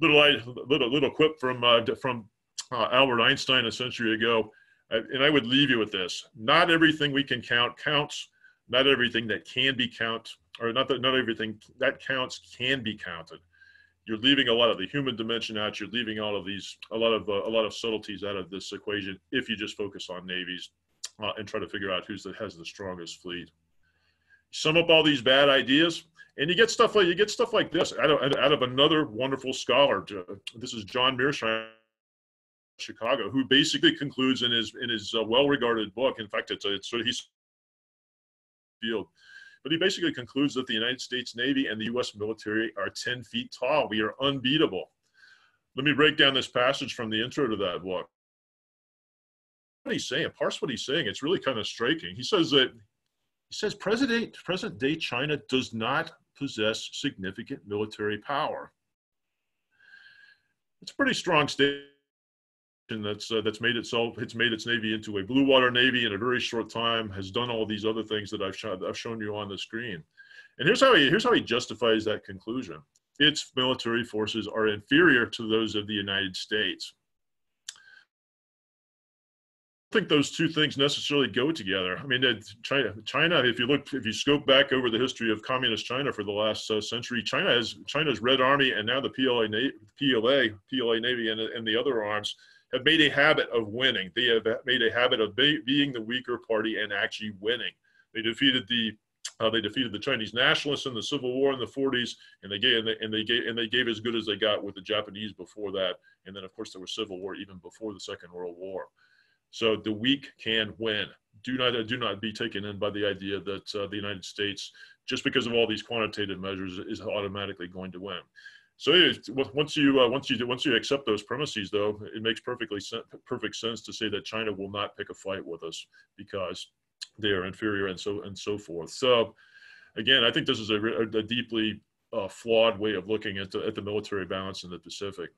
Little little little quip from uh, from uh, Albert Einstein a century ago, and I would leave you with this: Not everything we can count counts. Not everything that can be count, or not that not everything that counts can be counted. You're leaving a lot of the human dimension out. You're leaving all of these a lot of uh, a lot of subtleties out of this equation if you just focus on navies uh, and try to figure out who's that has the strongest fleet sum up all these bad ideas, and you get stuff like you get stuff like this out of, out of another wonderful scholar. This is John Mearsheimer, Chicago, who basically concludes in his in his uh, well-regarded book. In fact, it's a, it's sort of he's field, but he basically concludes that the United States Navy and the U.S. military are 10 feet tall. We are unbeatable. Let me break down this passage from the intro to that book. What he's saying, parse what he's saying. It's really kind of striking. He says that he says President, present day China does not possess significant military power. It's a pretty strong statement that's uh, that's made itself it's made its navy into a blue water navy in a very short time has done all these other things that I've shown I've shown you on the screen. And here's how he here's how he justifies that conclusion. Its military forces are inferior to those of the United States think those two things necessarily go together. I mean, China, China, if you look, if you scope back over the history of communist China for the last uh, century, China has China's Red Army and now the PLA, PLA, PLA Navy, and, and the other arms have made a habit of winning. They have made a habit of be, being the weaker party and actually winning. They defeated the uh, they defeated the Chinese nationalists in the Civil War in the 40s, and they gave and they, and they gave and they gave as good as they got with the Japanese before that. And then, of course, there was Civil War even before the Second World War. So the weak can win. Do not do not be taken in by the idea that uh, the United States, just because of all these quantitative measures, is automatically going to win. So once you uh, once you once you accept those premises, though, it makes perfectly perfect sense to say that China will not pick a fight with us because they are inferior and so and so forth. So again, I think this is a, a deeply uh, flawed way of looking at the, at the military balance in the Pacific.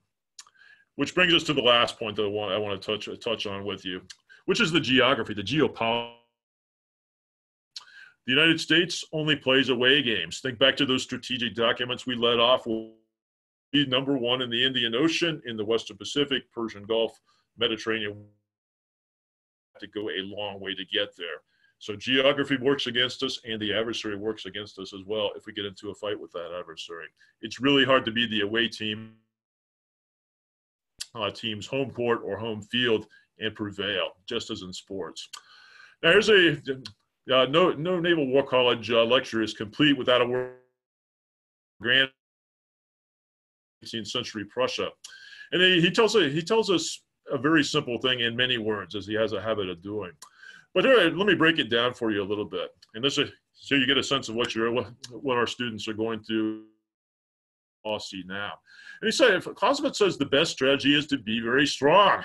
Which brings us to the last point that I want, to touch, touch on with you, which is the geography, the geopolitics. The United States only plays away games. Think back to those strategic documents we led off. Number one in the Indian Ocean, in the Western Pacific, Persian Gulf, Mediterranean. To go a long way to get there. So geography works against us, and the adversary works against us as well if we get into a fight with that adversary. It's really hard to be the away team uh, team's home court or home field and prevail, just as in sports. Now, here's a uh, no no Naval War College uh, lecture is complete without a word. Grand 18th century Prussia, and he, he tells he tells us a very simple thing in many words, as he has a habit of doing. But here, let me break it down for you a little bit, and this is so you get a sense of what you're what, what our students are going to see now. And he said, if Clausewitz says the best strategy is to be very strong,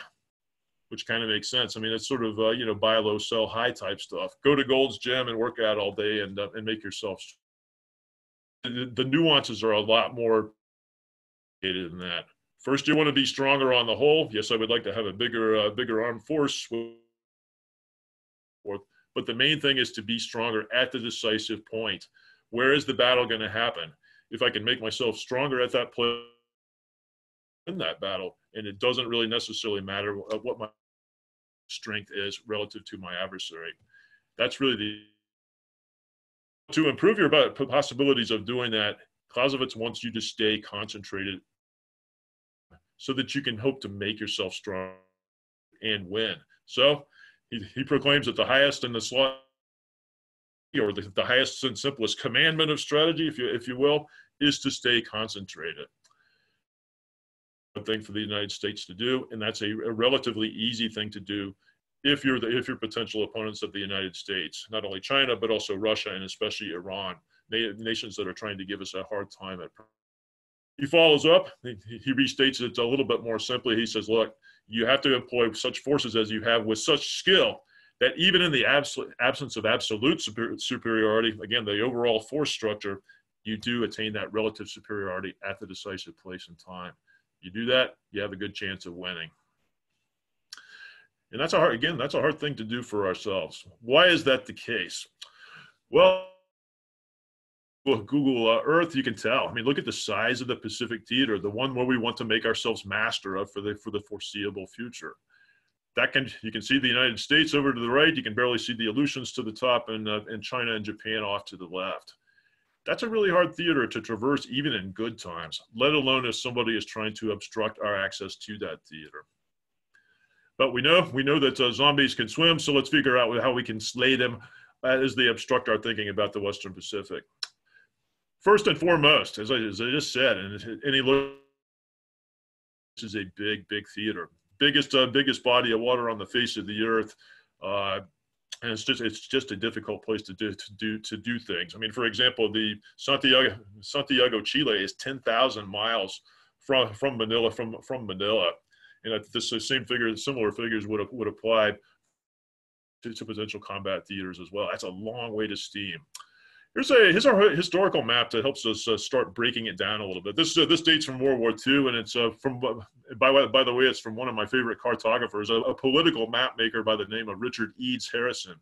which kind of makes sense. I mean, it's sort of, uh, you know, buy low, sell high type stuff. Go to Gold's Gym and work out all day and, uh, and make yourself. The, the nuances are a lot more than that. First, you want to be stronger on the whole. Yes, I would like to have a bigger, uh, bigger armed force. But the main thing is to be stronger at the decisive point. Where is the battle going to happen? If I can make myself stronger at that place in that battle, and it doesn't really necessarily matter what my strength is relative to my adversary. That's really the to improve your possibilities of doing that. Clausewitz wants you to stay concentrated so that you can hope to make yourself strong and win. So he, he proclaims that the highest and the slot or the, the highest and simplest commandment of strategy, if you if you will, is to stay concentrated. One thing for the United States to do, and that's a, a relatively easy thing to do if you're the if you're potential opponents of the United States, not only China but also Russia and especially Iran, nations that are trying to give us a hard time at. He follows up. He, he restates it a little bit more simply. He says, "Look, you have to employ such forces as you have with such skill that even in the absence of absolute superiority, again, the overall force structure, you do attain that relative superiority at the decisive place and time. You do that, you have a good chance of winning. And that's a hard, again, that's a hard thing to do for ourselves. Why is that the case? Well, Google uh, Earth, you can tell. I mean, look at the size of the Pacific theater, the one where we want to make ourselves master of for the for the foreseeable future. That can you can see the United States over to the right. You can barely see the Aleutians to the top, and uh, and China and Japan off to the left. That's a really hard theater to traverse, even in good times. Let alone if somebody is trying to obstruct our access to that theater. But we know we know that uh, zombies can swim, so let's figure out how we can slay them as they obstruct our thinking about the Western Pacific first and foremost, as I, as I just said, and any look, this is a big, big theater, biggest, uh, biggest body of water on the face of the earth. Uh, and it's just it's just a difficult place to do to do to do things. I mean, for example, the Santiago Santiago Chile is ten thousand miles from from Manila from from Manila, and this same figure, similar figures would would apply to, to potential combat theaters as well. That's a long way to steam. Here's a here's our historical map that helps us uh, start breaking it down a little bit. This uh, this dates from World War II, and it's uh, from by by the way, it's from one of my favorite cartographers, a, a political map maker by the name of Richard Edes Harrison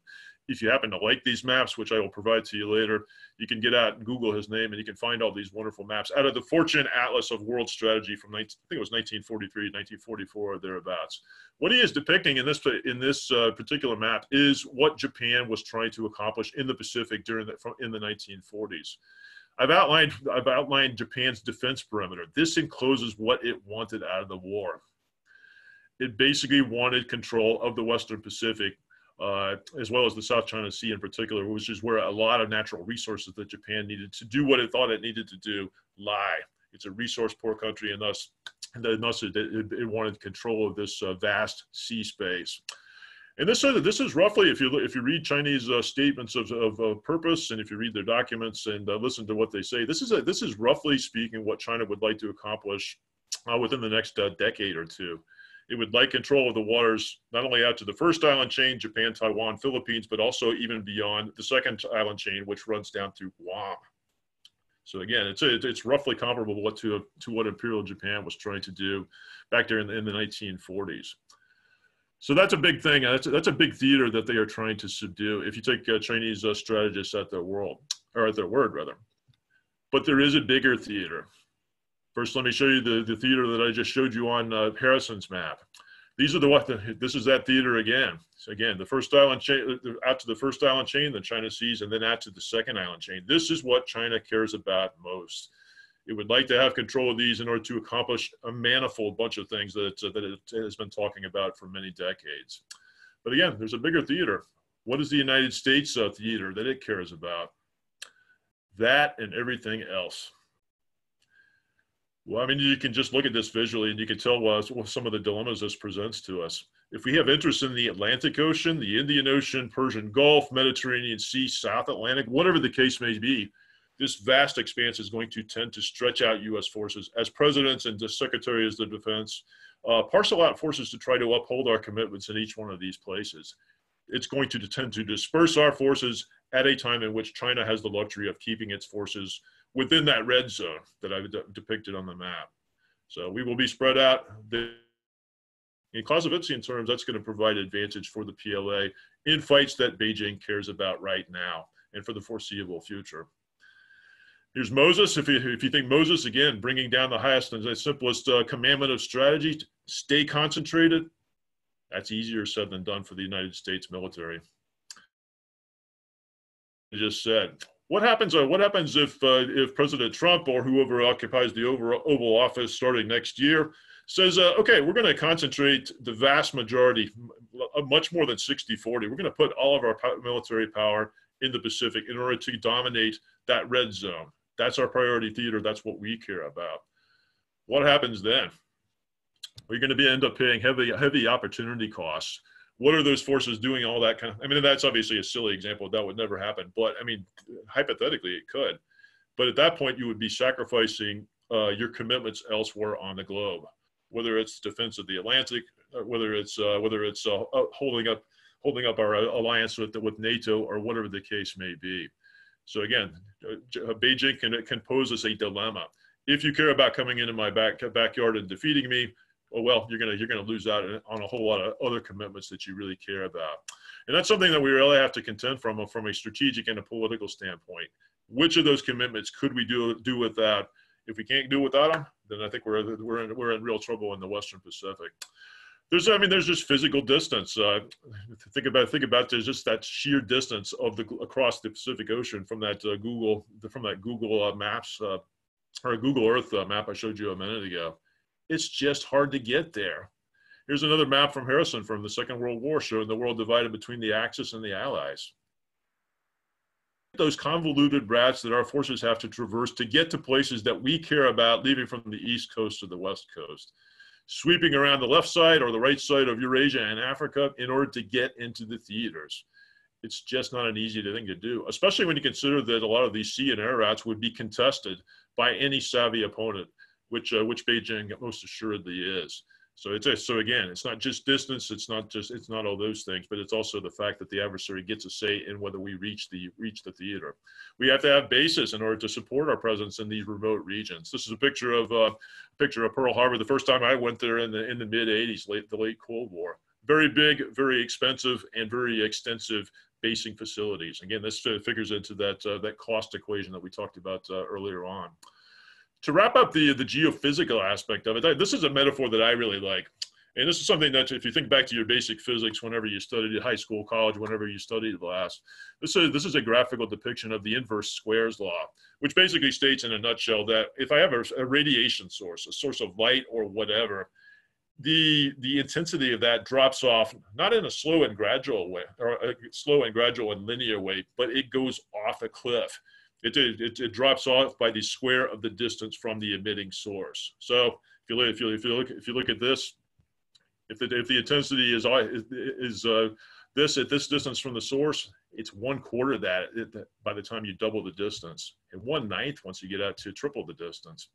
if you happen to like these maps, which I will provide to you later, you can get out and Google his name and you can find all these wonderful maps out of the Fortune Atlas of World Strategy from 19, I think it was 1943, 1944 or thereabouts. What he is depicting in this in this uh, particular map is what Japan was trying to accomplish in the Pacific during the in the 1940s. I've outlined I've outlined Japan's defense perimeter. This encloses what it wanted out of the war. It basically wanted control of the Western Pacific uh, as well as the South China Sea in particular, which is where a lot of natural resources that Japan needed to do what it thought it needed to do lie. It's a resource poor country, and thus, and thus it, it, it, wanted control of this uh, vast sea space. And this, uh, this is roughly, if you if you read Chinese uh, statements of, of, purpose, and if you read their documents and uh, listen to what they say, this is a, this is roughly speaking what China would like to accomplish uh, within the next uh, decade or two. It would like control of the waters, not only out to the first island chain, Japan, Taiwan, Philippines, but also even beyond the second island chain, which runs down through Guam. So again, it's it's roughly comparable to to what Imperial Japan was trying to do back there in the, in the 1940s. So that's a big thing. That's a, that's a big theater that they are trying to subdue. If you take uh, Chinese uh, strategists at their world or at their word rather, but there is a bigger theater. First, let me show you the, the theater that I just showed you on uh, Harrison's map. These are the what the, this is that theater again. So again, the first island chain out to the first island chain, then China sees, and then out to the second island chain. This is what China cares about most. It would like to have control of these in order to accomplish a manifold bunch of things that, uh, that it has been talking about for many decades. But again, there's a bigger theater. What is the United States uh, theater that it cares about? That and everything else. Well, I mean, you can just look at this visually and you can tell what, what some of the dilemmas this presents to us. If we have interest in the Atlantic Ocean, the Indian Ocean, Persian Gulf, Mediterranean Sea, South Atlantic, whatever the case may be, this vast expanse is going to tend to stretch out U.S. forces. As presidents and the secretaries of defense uh, parcel out forces to try to uphold our commitments in each one of these places, it's going to tend to disperse our forces at a time in which China has the luxury of keeping its forces within that red zone that I've de depicted on the map. So we will be spread out. In Clausewitzian terms, that's going to provide advantage for the PLA in fights that Beijing cares about right now and for the foreseeable future. Here's Moses. If you, if you think Moses, again, bringing down the highest and the simplest uh, commandment of strategy, stay concentrated, that's easier said than done for the United States military. I just said, what happens? Uh, what happens if uh, if President Trump or whoever occupies the Oval Office starting next year says, uh, okay, we're going to concentrate the vast majority, much more than 60-40. We're going to put all of our military power in the Pacific in order to dominate that red zone. That's our priority theater. That's what we care about. What happens then? We're going to be end up paying heavy heavy opportunity costs what are those forces doing all that kind of i mean that's obviously a silly example. That would never happen but i mean hypothetically it could. But at that point you would be sacrificing uh, your commitments elsewhere on the globe whether it's defense of the atlantic whether it's uh, whether it's uh, uh holding up holding up our uh, alliance with with nato or whatever the case may be. So again uh, beijing can can pose us a dilemma. If you care about coming into my back backyard and defeating me oh well you're gonna you're gonna lose out on a whole lot of other commitments that you really care about. And that's something that we really have to contend from from a strategic and a political standpoint. Which of those commitments could we do do without? If we can't do without them then i think we're we're in, we're in real trouble in the western pacific. There's i mean there's just physical distance uh, think about think about there's just that sheer distance of the across the pacific ocean from that uh, google from that google uh, maps uh, or google earth uh, map i showed you a minute ago it's just hard to get there. Here's another map from Harrison from the Second World War showing the world divided between the Axis and the Allies. Those convoluted routes that our forces have to traverse to get to places that we care about, leaving from the East Coast to the West Coast, sweeping around the left side or the right side of Eurasia and Africa in order to get into the theaters. It's just not an easy thing to do, especially when you consider that a lot of these sea and air routes would be contested by any savvy opponent which uh, which Beijing most assuredly is. So it's a, so again, it's not just distance. It's not just it's not all those things, but it's also the fact that the adversary gets a say in whether we reach the reach the theater. We have to have bases in order to support our presence in these remote regions. This is a picture of uh, a picture of Pearl Harbor. The first time I went there in the in the mid '80s, late the late Cold War. Very big, very expensive, and very extensive basing facilities. Again, this uh, figures into that uh, that cost equation that we talked about uh, earlier on to wrap up the the geophysical aspect of it, this is a metaphor that I really like. And this is something that, if you think back to your basic physics, whenever you studied high school, college, whenever you studied last, this is this is a graphical depiction of the inverse squares law, which basically states in a nutshell that if I have a, a radiation source, a source of light or whatever, the the intensity of that drops off not in a slow and gradual way, or a slow and gradual and linear way, but it goes off a cliff it, it, it, drops off by the square of the distance from the emitting source. So if you look, if you, if you look, if you look at this, if the, if the intensity is, is uh, this at this distance from the source, it's one quarter of that by the time you double the distance and one ninth once you get out to triple the distance.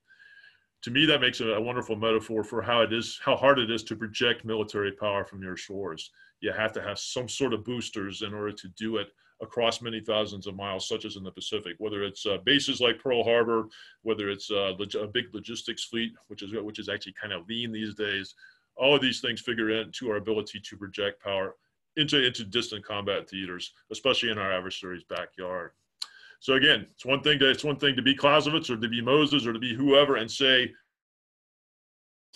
To me, that makes a, a wonderful metaphor for how it is, how hard it is to project military power from your shores. You have to have some sort of boosters in order to do it across many thousands of miles, such as in the Pacific, whether it's uh, bases like Pearl Harbor, whether it's uh, a big logistics fleet, which is, which is actually kind of lean these days. All of these things figure into our ability to project power into, into distant combat theaters, especially in our adversary's backyard. So again, it's one thing to, it's one thing to be Clausewitz or to be Moses or to be whoever and say,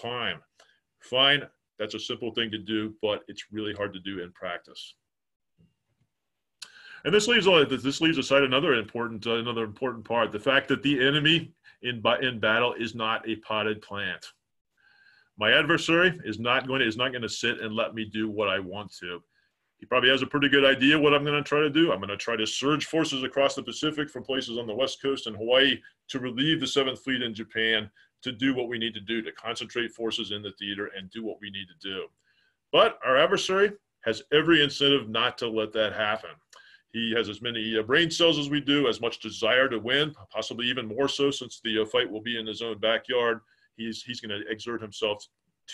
time. Fine, that's a simple thing to do, but it's really hard to do in practice. And this leaves this leaves aside another important uh, another important part: the fact that the enemy in in battle is not a potted plant. My adversary is not going to, is not going to sit and let me do what I want to. He probably has a pretty good idea what I'm going to try to do. I'm going to try to surge forces across the Pacific from places on the West Coast and Hawaii to relieve the Seventh Fleet in Japan to do what we need to do to concentrate forces in the theater and do what we need to do. But our adversary has every incentive not to let that happen. He has as many uh, brain cells as we do, as much desire to win, possibly even more so since the uh, fight will be in his own backyard. He's, he's going to exert himself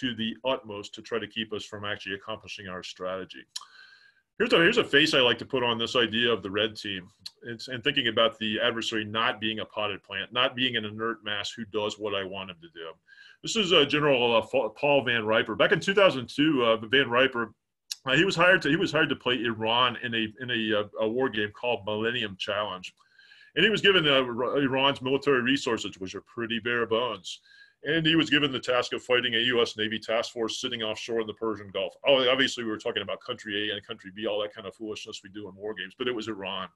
to the utmost to try to keep us from actually accomplishing our strategy. Here's a, here's a face I like to put on this idea of the red team. It's, and thinking about the adversary not being a potted plant, not being an inert mass who does what I want him to do. This is uh, General uh, Paul Van Riper. Back in 2002, uh, Van Riper uh, he was hired to he was hired to play Iran in a in a, uh, a war game called Millennium Challenge, and he was given uh, Iran's military resources, which are pretty bare bones. And he was given the task of fighting a U.S. Navy task force sitting offshore in the Persian Gulf. Oh, obviously, we were talking about country A and country B, all that kind of foolishness we do in war games, but it was Iran.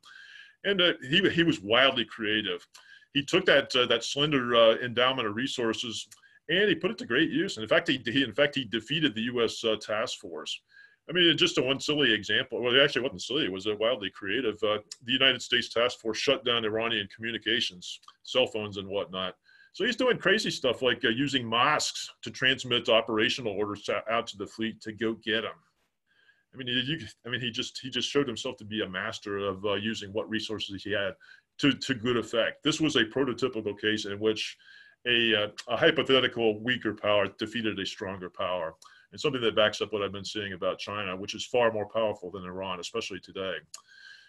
And uh, he, he was wildly creative. He took that, uh, that slender uh, endowment of resources and he put it to great use. And in fact, he, he in fact, he defeated the U.S. Task force. I mean, just a one silly example. Well, it actually wasn't silly. It was a wildly creative. Uh, the United States task force shut down Iranian communications, cell phones and whatnot. So he's doing crazy stuff like uh, using mosques to transmit operational orders to, out to the fleet to go get them. I mean, you, I mean, he just he just showed himself to be a master of uh, using what resources he had to to good effect. This was a prototypical case in which a, uh, a hypothetical weaker power defeated a stronger power, and something that backs up what I've been saying about China, which is far more powerful than Iran, especially today.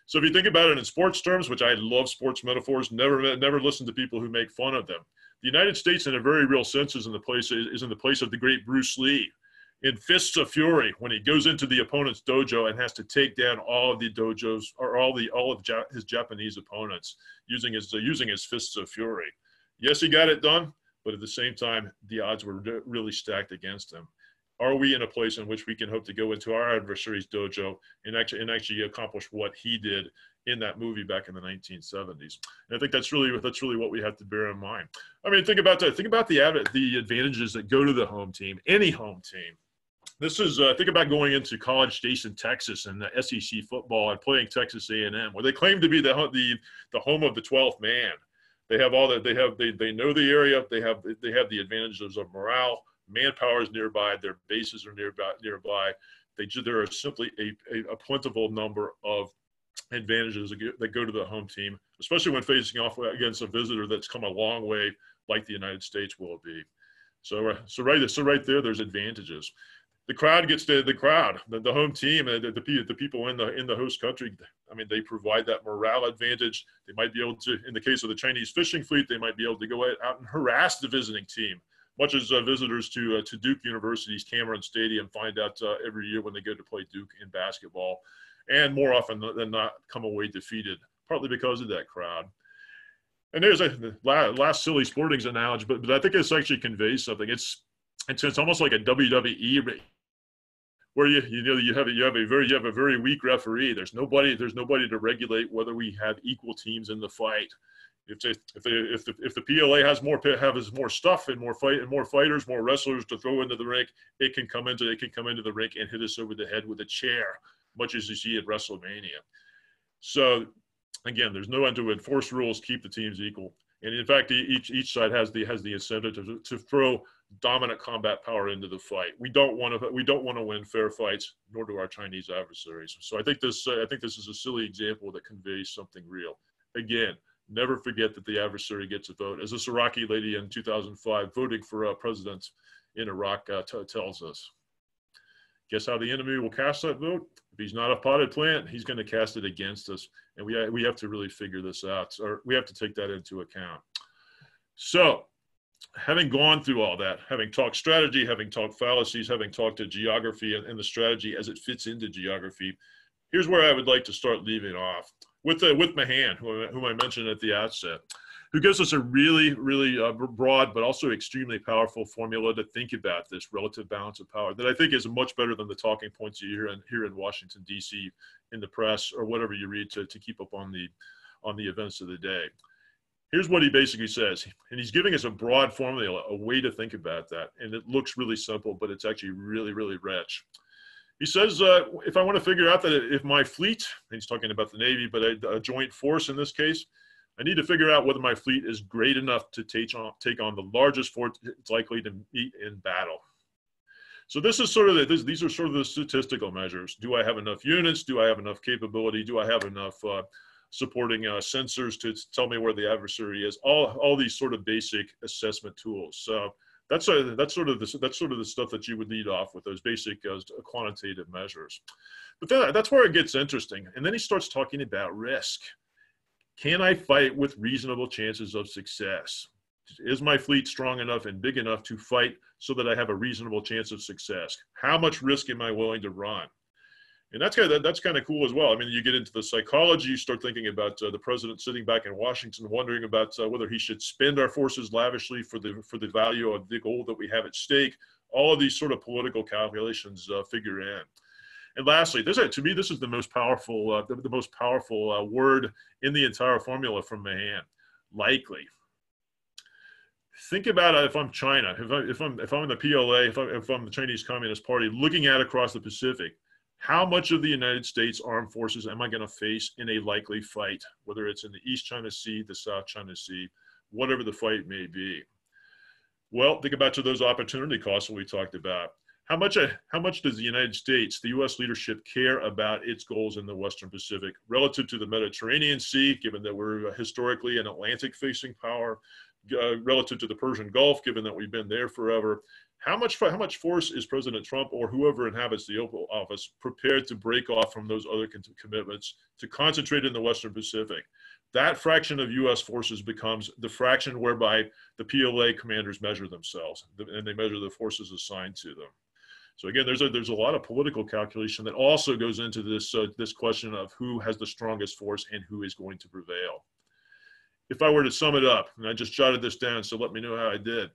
So if you think about it in sports terms, which I love sports metaphors, never never listen to people who make fun of them the United States, in a very real sense, is in the place is in the place of the great Bruce Lee in Fists of Fury when he goes into the opponent's dojo and has to take down all of the dojos or all the all of his Japanese opponents using his using his Fists of Fury. Yes, he got it done, but at the same time, the odds were really stacked against him. Are we in a place in which we can hope to go into our adversary's dojo and actually and actually accomplish what he did in that movie back in the 1970s. And I think that's really that's really what we have to bear in mind. I mean, think about that. Think about the the advantages that go to the home team, any home team. This is uh, think about going into College Station, Texas, and the SEC football and playing Texas A&M, where they claim to be the the the home of the 12th man. They have all that. They have they they know the area. They have they have the advantages of morale. Manpower is nearby. Their bases are nearby. Nearby. They there are simply a, a, a plentiful number of advantages that go to the home team, especially when facing off against a visitor that's come a long way, like the United States will be. So, uh, so right, so right there, there's advantages. The crowd gets to the crowd, the, the home team, and the, the, the people in the in the host country. I mean, they provide that morale advantage. They might be able to, in the case of the Chinese fishing fleet, they might be able to go out and harass the visiting team much as uh, visitors to uh, to Duke University's Cameron Stadium find out uh, every year when they go to play Duke in basketball and more often than not come away defeated, partly because of that crowd. And there's a last silly sporting's analogy, but, but I think this actually conveys something. It's, it's it's almost like a WWE where you you know you have a, you have a very you have a very weak referee. There's nobody there's nobody to regulate whether we have equal teams in the fight. If they, if they, if the if the PLA has more has more stuff and more fight and more fighters, more wrestlers to throw into the rink, it can come into it can come into the rink and hit us over the head with a chair much as you see at WrestleMania. So again, there's no end to enforce rules, keep the teams equal. And in fact, each each side has the has the incentive to, to throw dominant combat power into the fight. We don't want to we don't want to win fair fights, nor do our Chinese adversaries. So I think this uh, I think this is a silly example that conveys something real. Again, never forget that the adversary gets a vote. As this Iraqi lady in 2005 voting for a president in Iraq uh, tells us. Guess how the enemy will cast that vote? If he's not a potted plant, he's going to cast it against us. And we, we have to really figure this out, or we have to take that into account. So, having gone through all that, having talked strategy, having talked fallacies, having talked to geography and, and the strategy as it fits into geography, here's where I would like to start leaving off with, uh, with Mahan, who, whom I mentioned at the outset who gives us a really, really uh, broad but also extremely powerful formula to think about this relative balance of power that I think is much better than the talking points you hear in, here in Washington, D.C. in the press or whatever you read to, to keep up on the, on the events of the day. Here's what he basically says, and he's giving us a broad formula, a way to think about that. And it looks really simple, but it's actually really, really rich. He says, uh, if I want to figure out that if my fleet, he's talking about the Navy, but a, a joint force in this case, I need to figure out whether my fleet is great enough to take on, take on the largest force it's likely to meet in battle. So this is sort of the, this, these are sort of the statistical measures. Do I have enough units? Do I have enough capability? Do I have enough uh, supporting uh, sensors to tell me where the adversary is? All, all these sort of basic assessment tools. So that's a, that's sort of the, that's sort of the stuff that you would lead off with those basic uh, quantitative measures. But then, that's where it gets interesting. And then he starts talking about risk. Can I fight with reasonable chances of success? Is my fleet strong enough and big enough to fight so that I have a reasonable chance of success? How much risk am I willing to run? And that's kind of that's kind of cool as well. I mean, you get into the psychology, you start thinking about uh, the president sitting back in Washington, wondering about uh, whether he should spend our forces lavishly for the for the value of the goal that we have at stake. All of these sort of political calculations uh, figure in. And lastly, this to me, this is the most powerful, uh, the, the, most powerful uh, word in the entire formula from Mahan. Likely. Think about it if I'm China, if, I, if I'm if I'm in the PLA, if, I, if I'm the Chinese Communist Party, looking at across the Pacific, how much of the United States armed forces am I going to face in a likely fight, whether it's in the East China Sea, the South China Sea, whatever the fight may be? Well, think about to those opportunity costs that we talked about. How much, how much does the United States, the U.S. leadership, care about its goals in the Western Pacific relative to the Mediterranean Sea, given that we're historically an Atlantic-facing power, uh, relative to the Persian Gulf, given that we've been there forever? How much, how much force is President Trump or whoever inhabits the Oval Office prepared to break off from those other commitments to concentrate in the Western Pacific? That fraction of U.S. forces becomes the fraction whereby the PLA commanders measure themselves and they measure the forces assigned to them. So again, there's a there's a lot of political calculation that also goes into this uh, this question of who has the strongest force and who is going to prevail. If I were to sum it up, and I just jotted this down, so let me know how I did.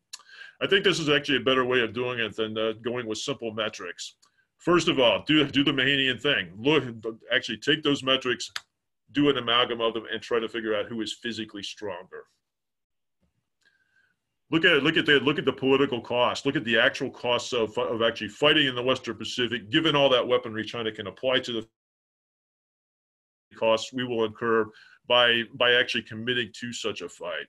I think this is actually a better way of doing it than uh, going with simple metrics. First of all, do do the Mahanian thing. Look, actually take those metrics, do an amalgam of them, and try to figure out who is physically stronger. Look at look at the look at the political cost. Look at the actual costs of, of actually fighting in the Western Pacific, given all that weaponry China can apply to the costs we will incur by by actually committing to such a fight.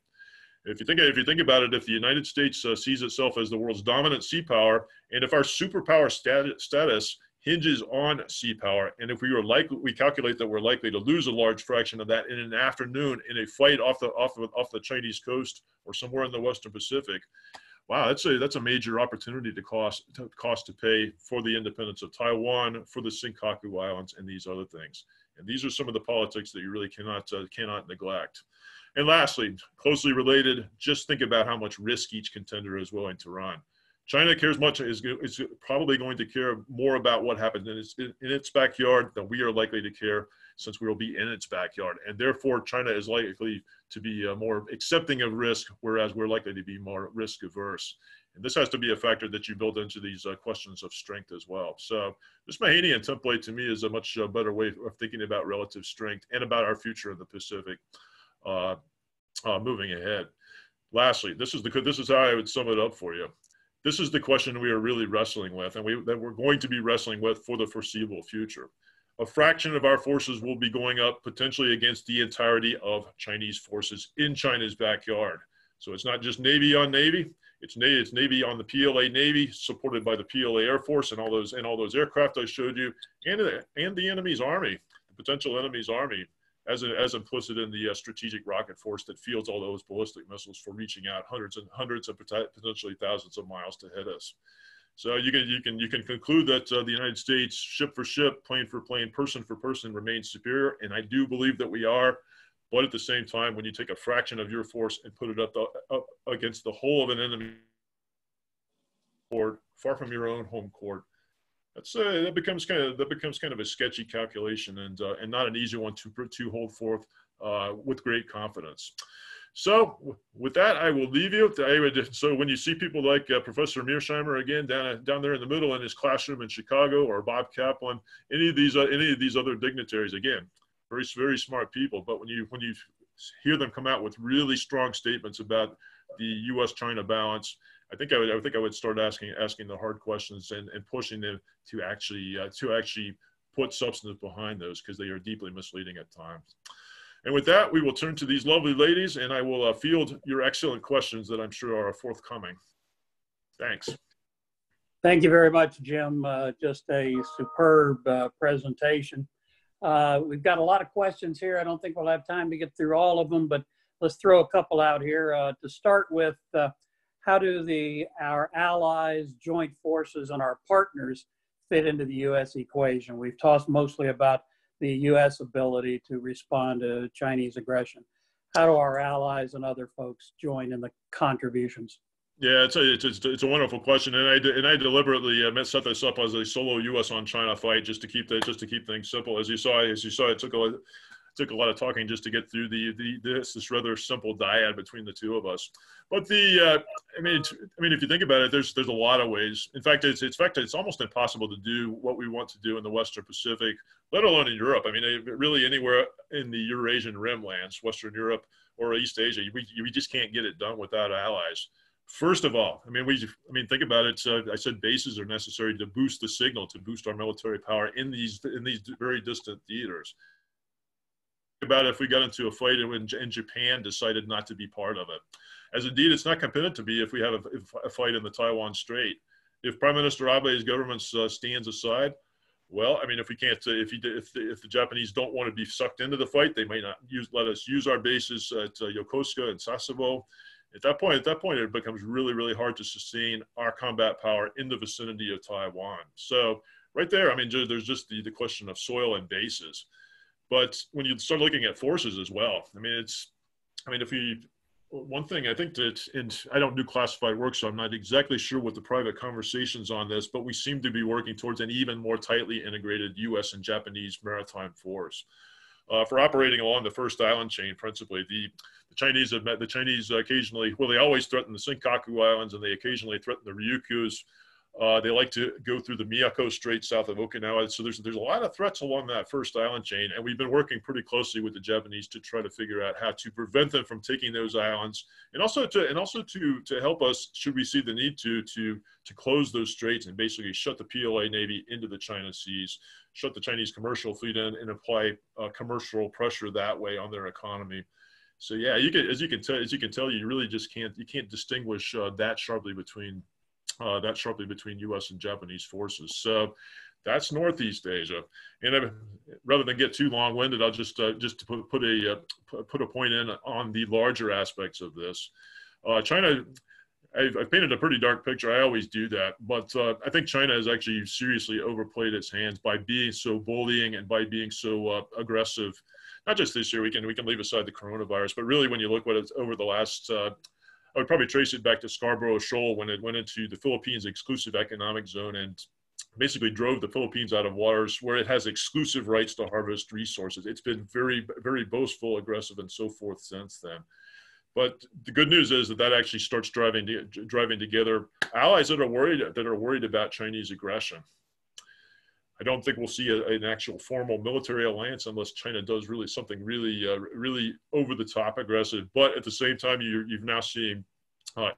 If you think if you think about it, if the United States uh, sees itself as the world's dominant sea power, and if our superpower stat- status hinges on sea power. And if we are likely, we calculate that we're likely to lose a large fraction of that in an afternoon in a fight off the off the, off the Chinese coast or somewhere in the Western Pacific. Wow, that's a that's a major opportunity to cost to cost to pay for the independence of Taiwan, for the Senkaku Islands, and these other things. And these are some of the politics that you really cannot uh, cannot neglect. And lastly, closely related, just think about how much risk each contender is willing to run. China cares much is, is probably going to care more about what happens in its, in its backyard than we are likely to care since we will be in its backyard. And therefore, China is likely to be uh, more accepting of risk, whereas we're likely to be more risk averse. And this has to be a factor that you build into these uh, questions of strength as well. So this Mahanian template to me is a much uh, better way of thinking about relative strength and about our future in the Pacific uh, uh, moving ahead. Lastly, this is the this is how I would sum it up for you this is the question we are really wrestling with and we, that we're going to be wrestling with for the foreseeable future. A fraction of our forces will be going up potentially against the entirety of Chinese forces in China's backyard. So it's not just Navy on Navy, it's Navy, it's Navy on the PLA Navy, supported by the PLA Air Force and all those and all those aircraft I showed you, and, and the enemy's army, the potential enemy's army as, a, as implicit in the uh, strategic rocket force that fields all those ballistic missiles for reaching out hundreds and hundreds of potentially thousands of miles to hit us. So you can you can you can conclude that uh, the United States, ship for ship, plane for plane, person for person, remains superior, and I do believe that we are. But at the same time, when you take a fraction of your force and put it up, the, up against the whole of an enemy court, far from your own home court, that's uh, that becomes kind of that becomes kind of a sketchy calculation and uh, and not an easy one to to hold forth uh, with great confidence. So with that, I will leave you. I would, so when you see people like uh, Professor Mearsheimer again down down there in the middle in his classroom in Chicago, or Bob Kaplan, any of these uh, any of these other dignitaries, again, very very smart people. But when you when you hear them come out with really strong statements about the U.S.-China balance, I think I would, I think I would start asking asking the hard questions and, and pushing them to actually uh, to actually put substance behind those because they are deeply misleading at times. And with that, we will turn to these lovely ladies, and I will uh, field your excellent questions that I'm sure are forthcoming. Thanks. Thank you very much, Jim. Uh, just a superb uh, presentation. Uh, we've got a lot of questions here. I don't think we'll have time to get through all of them, but let's throw a couple out here. Uh, to start with, uh, how do the our allies, joint forces, and our partners fit into the U.S. equation? We've talked mostly about the U.S. ability to respond to Chinese aggression. How do our allies and other folks join in the contributions? Yeah, it's a, it's, a, it's a wonderful question, and I and I deliberately uh, set this up as a solo U.S. on China fight just to keep the, just to keep things simple. As you saw, as you saw, it took a took a lot of talking just to get through the, the this this rather simple dyad between the two of us. But the uh, I mean I mean if you think about it, there's there's a lot of ways. In fact, it's in fact it's almost impossible to do what we want to do in the Western Pacific, let alone in Europe. I mean, really anywhere in the Eurasian rim lands, Western Europe or East Asia, we, we just can't get it done without allies. First of all, I mean, we, I mean, think about it. Uh, I said bases are necessary to boost the signal, to boost our military power in these in these very distant theaters. About if we got into a fight and, Japan decided not to be part of it, as indeed it's not competent to be if we have a, a fight in the Taiwan Strait. If Prime Minister Abe's government uh, stands aside, well, I mean, if we can't, uh, if, he, if, the, if the Japanese don't want to be sucked into the fight, they might not use, let us use our bases at uh, Yokosuka and Sasebo at that point, at that point, it becomes really, really hard to sustain our combat power in the vicinity of Taiwan. So right there, I mean, there's just the, the question of soil and bases. But when you start looking at forces as well, I mean, it's, I mean, if you, one thing I think that, and I don't do classified work, so I'm not exactly sure what the private conversations on this, but we seem to be working towards an even more tightly integrated U.S. and Japanese maritime force. Uh, for operating along the first island chain, principally, the the Chinese have met the Chinese occasionally, well, they always threaten the Senkaku Islands and they occasionally threaten the Ryukyus. Uh, they like to go through the Miyako Strait south of Okinawa. So there's, there's a lot of threats along that first island chain. And we've been working pretty closely with the Japanese to try to figure out how to prevent them from taking those islands and also to, and also to, to help us, should we see the need to, to, to close those straits and basically shut the PLA Navy into the China seas, shut the Chinese commercial fleet in and apply uh, commercial pressure that way on their economy. So yeah, you can as you can tell as you can tell, you really just can't you can't distinguish uh, that sharply between uh, that sharply between U.S. and Japanese forces. So that's Northeast Asia. And rather than get too long-winded, I'll just uh, just to put, put a uh, put a point in on the larger aspects of this. Uh, China, I've, I've, painted a pretty dark picture. I always do that, but uh, I think China has actually seriously overplayed its hands by being so bullying and by being so uh, aggressive not just this year. We can we can leave aside the coronavirus, but really when you look what it's over the last, uh, I would probably trace it back to Scarborough Shoal when it went into the Philippines exclusive economic zone and basically drove the Philippines out of waters where it has exclusive rights to harvest resources. It's been very very boastful, aggressive, and so forth since then. But the good news is that that actually starts driving driving together allies that are worried that are worried about Chinese aggression. I don't think we'll see a, an actual formal military alliance unless China does really something really, uh, really over the top aggressive. But at the same time, you, you've now seen uh,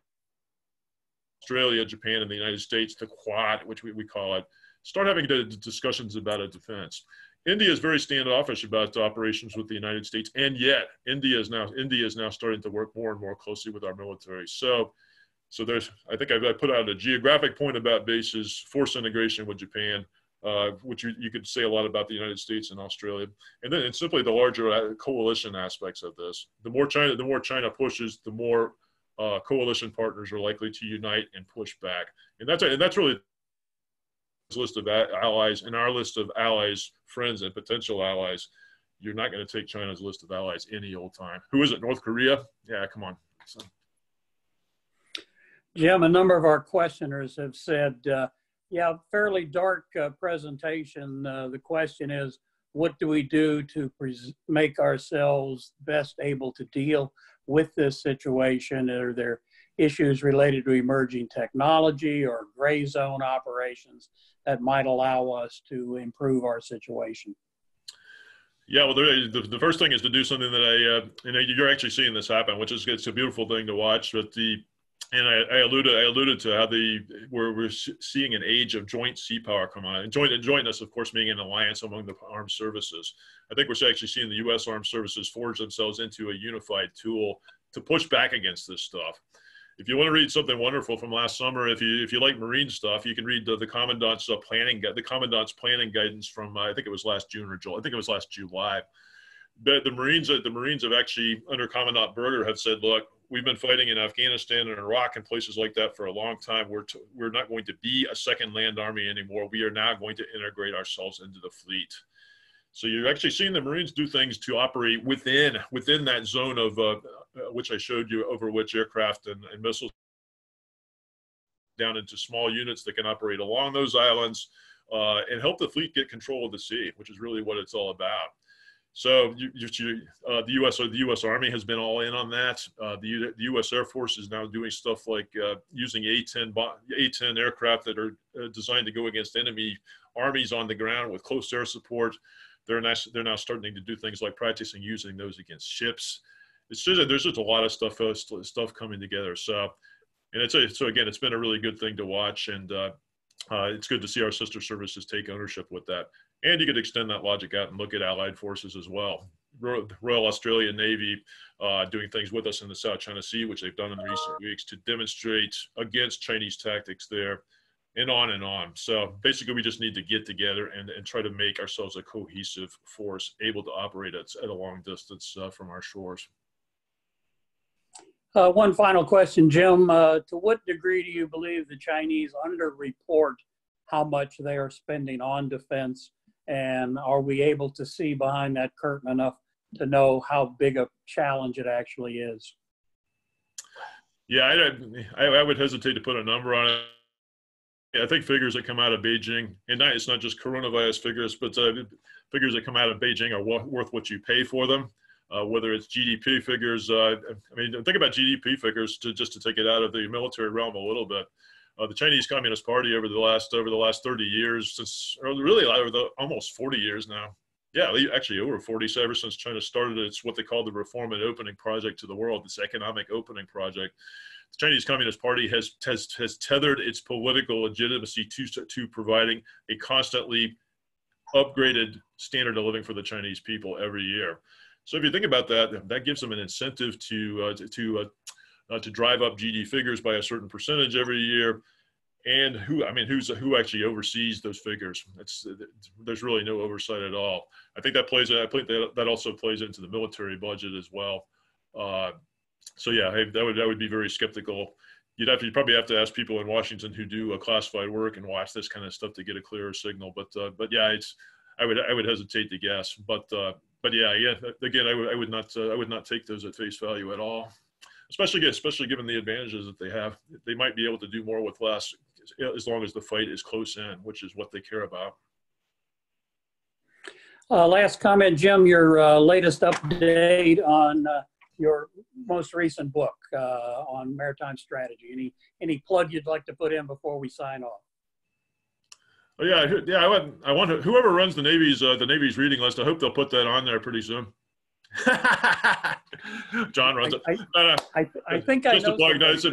Australia, Japan, and the United States, the Quad, which we, we call it, start having discussions about a defense. India is very standoffish about operations with the United States, and yet India is now India is now starting to work more and more closely with our military. So, so there's I think I've, I put out a geographic point about bases, force integration with Japan, uh, which you, you, could say a lot about the United States and Australia. And then it's simply the larger uh, coalition aspects of this. The more China, the more China pushes, the more uh, coalition partners are likely to unite and push back. And that's and that's really list of allies and our list of allies, friends, and potential allies. You're not going to take China's list of allies any old time. Who is it? North Korea? Yeah, come on. So. Jim, a number of our questioners have said uh, yeah, fairly dark uh, presentation. Uh, the question is, what do we do to make ourselves best able to deal with this situation? Are there issues related to emerging technology or gray zone operations that might allow us to improve our situation? Yeah, well, the, the first thing is to do something that I, uh, you know, you're actually seeing this happen, which is it's a beautiful thing to watch. But the and I, I, alluded I alluded to how the we're, we're seeing an age of joint sea power come on and joint and jointness of course being an alliance among the armed services. I think we're actually seeing the U.S. armed services forge themselves into a unified tool to push back against this stuff. If you want to read something wonderful from last summer, if you if you like marine stuff, you can read the, the commandant's uh, planning the commandant's planning guidance from uh, I think it was last June or July. I think it was last July. But the Marines the Marines have actually under Commandant Berger have said, look, we've been fighting in Afghanistan and Iraq and places like that for a long time. We're, we're not going to be a second land army anymore. We are now going to integrate ourselves into the fleet. So you're actually seeing the Marines do things to operate within within that zone of uh, which I showed you over which aircraft and, and missiles down into small units that can operate along those islands uh, and help the fleet get control of the sea, which is really what it's all about. So you, you, uh, the U.S. the U.S. Army has been all in on that. Uh, the, the, U.S. Air Force is now doing stuff like uh, using A-10 A-10 aircraft that are uh, designed to go against enemy armies on the ground with close air support. They're now, they're now starting to do things like practicing using those against ships. It's just there's just a lot of stuff uh, stuff coming together. So, and it's a, so again, it's been a really good thing to watch, and uh, it's good to see our sister services take ownership with that. And you could extend that logic out and look at allied forces as well. Royal Australian Navy uh, doing things with us in the South China Sea, which they've done in recent weeks to demonstrate against Chinese tactics there, and on and on. So basically, we just need to get together and, and try to make ourselves a cohesive force able to operate at, at a long distance uh, from our shores. Uh, one final question, Jim. Uh, to what degree do you believe the Chinese underreport how much they are spending on defense and are we able to see behind that curtain enough to know how big a challenge it actually is? Yeah, I, I, I would hesitate to put a number on it. I think figures that come out of Beijing, and not, it's not just coronavirus figures, but uh, figures that come out of Beijing are worth what you pay for them. Uh, whether it's GDP figures, uh, I mean, think about GDP figures to just to take it out of the military realm a little bit uh, the Chinese Communist Party over the last over the last 30 years, since really over the almost 40 years now. Yeah, actually over 40 ever since China started its what they call the Reform and Opening Project to the world, this economic opening project. The Chinese Communist Party has has, has tethered its political legitimacy to to providing a constantly upgraded standard of living for the Chinese people every year. So if you think about that, that gives them an incentive to uh, to, to uh, uh, to drive up GD figures by a certain percentage every year. And who, I mean, who's who actually oversees those figures? It's, there's really no oversight at all. I think that plays. I think that that also plays into the military budget as well. Uh, so yeah, that would that would be very skeptical. You'd have to you'd probably have to ask people in Washington who do a classified work and watch this kind of stuff to get a clearer signal. But uh, but yeah, it's I would I would hesitate to guess. But uh, but yeah, yeah. Again, I would would not uh, I would not take those at face value at all especially especially given the advantages that they have. They might be able to do more with less as long as the fight is close in, which is what they care about. Uh, last comment, Jim, your uh, latest update on uh, your most recent book uh, on maritime strategy. Any any plug you'd like to put in before we sign off? Oh yeah, yeah. I want I want whoever runs the Navy's uh, the Navy's reading list. I hope they'll put that on there pretty soon. John runs it. I, I, I, I think I know. Plug, no, it's, a,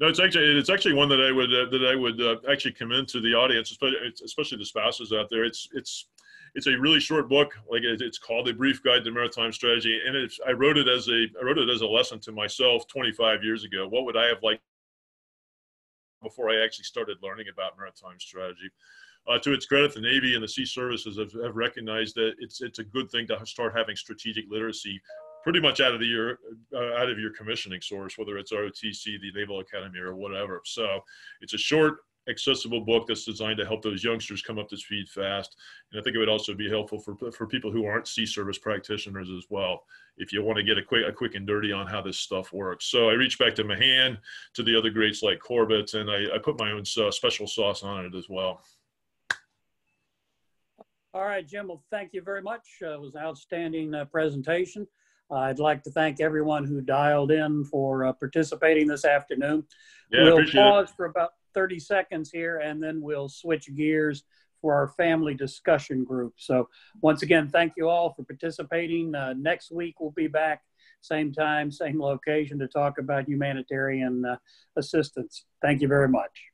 no, it's actually it's actually one that I would uh, that I would uh, actually commend to the audience, especially, especially the spouses out there. It's it's it's a really short book. Like it's called a brief guide to maritime strategy, and it's I wrote it as a I wrote it as a lesson to myself 25 years ago. What would I have liked before I actually started learning about maritime strategy? Uh, to its credit, the Navy and the Sea Services have, have, recognized that it's it's a good thing to start having strategic literacy, pretty much out of the your uh, out of your commissioning source, whether it's ROTC, the Naval Academy, or whatever. So it's a short, accessible book that's designed to help those youngsters come up to speed fast. And I think it would also be helpful for for people who aren't Sea Service practitioners as well, if you want to get a quick a quick and dirty on how this stuff works. So I reached back to Mahan, to the other greats like Corbett, and I, I put my own uh, special sauce on it as well. All right, Jim, well, thank you very much. Uh, it was an outstanding uh, presentation. Uh, I'd like to thank everyone who dialed in for uh, participating this afternoon. Yeah, we'll pause it. for about 30 seconds here and then we'll switch gears for our family discussion group. So once again, thank you all for participating. Uh, next week, we'll be back same time, same location to talk about humanitarian uh, assistance. Thank you very much.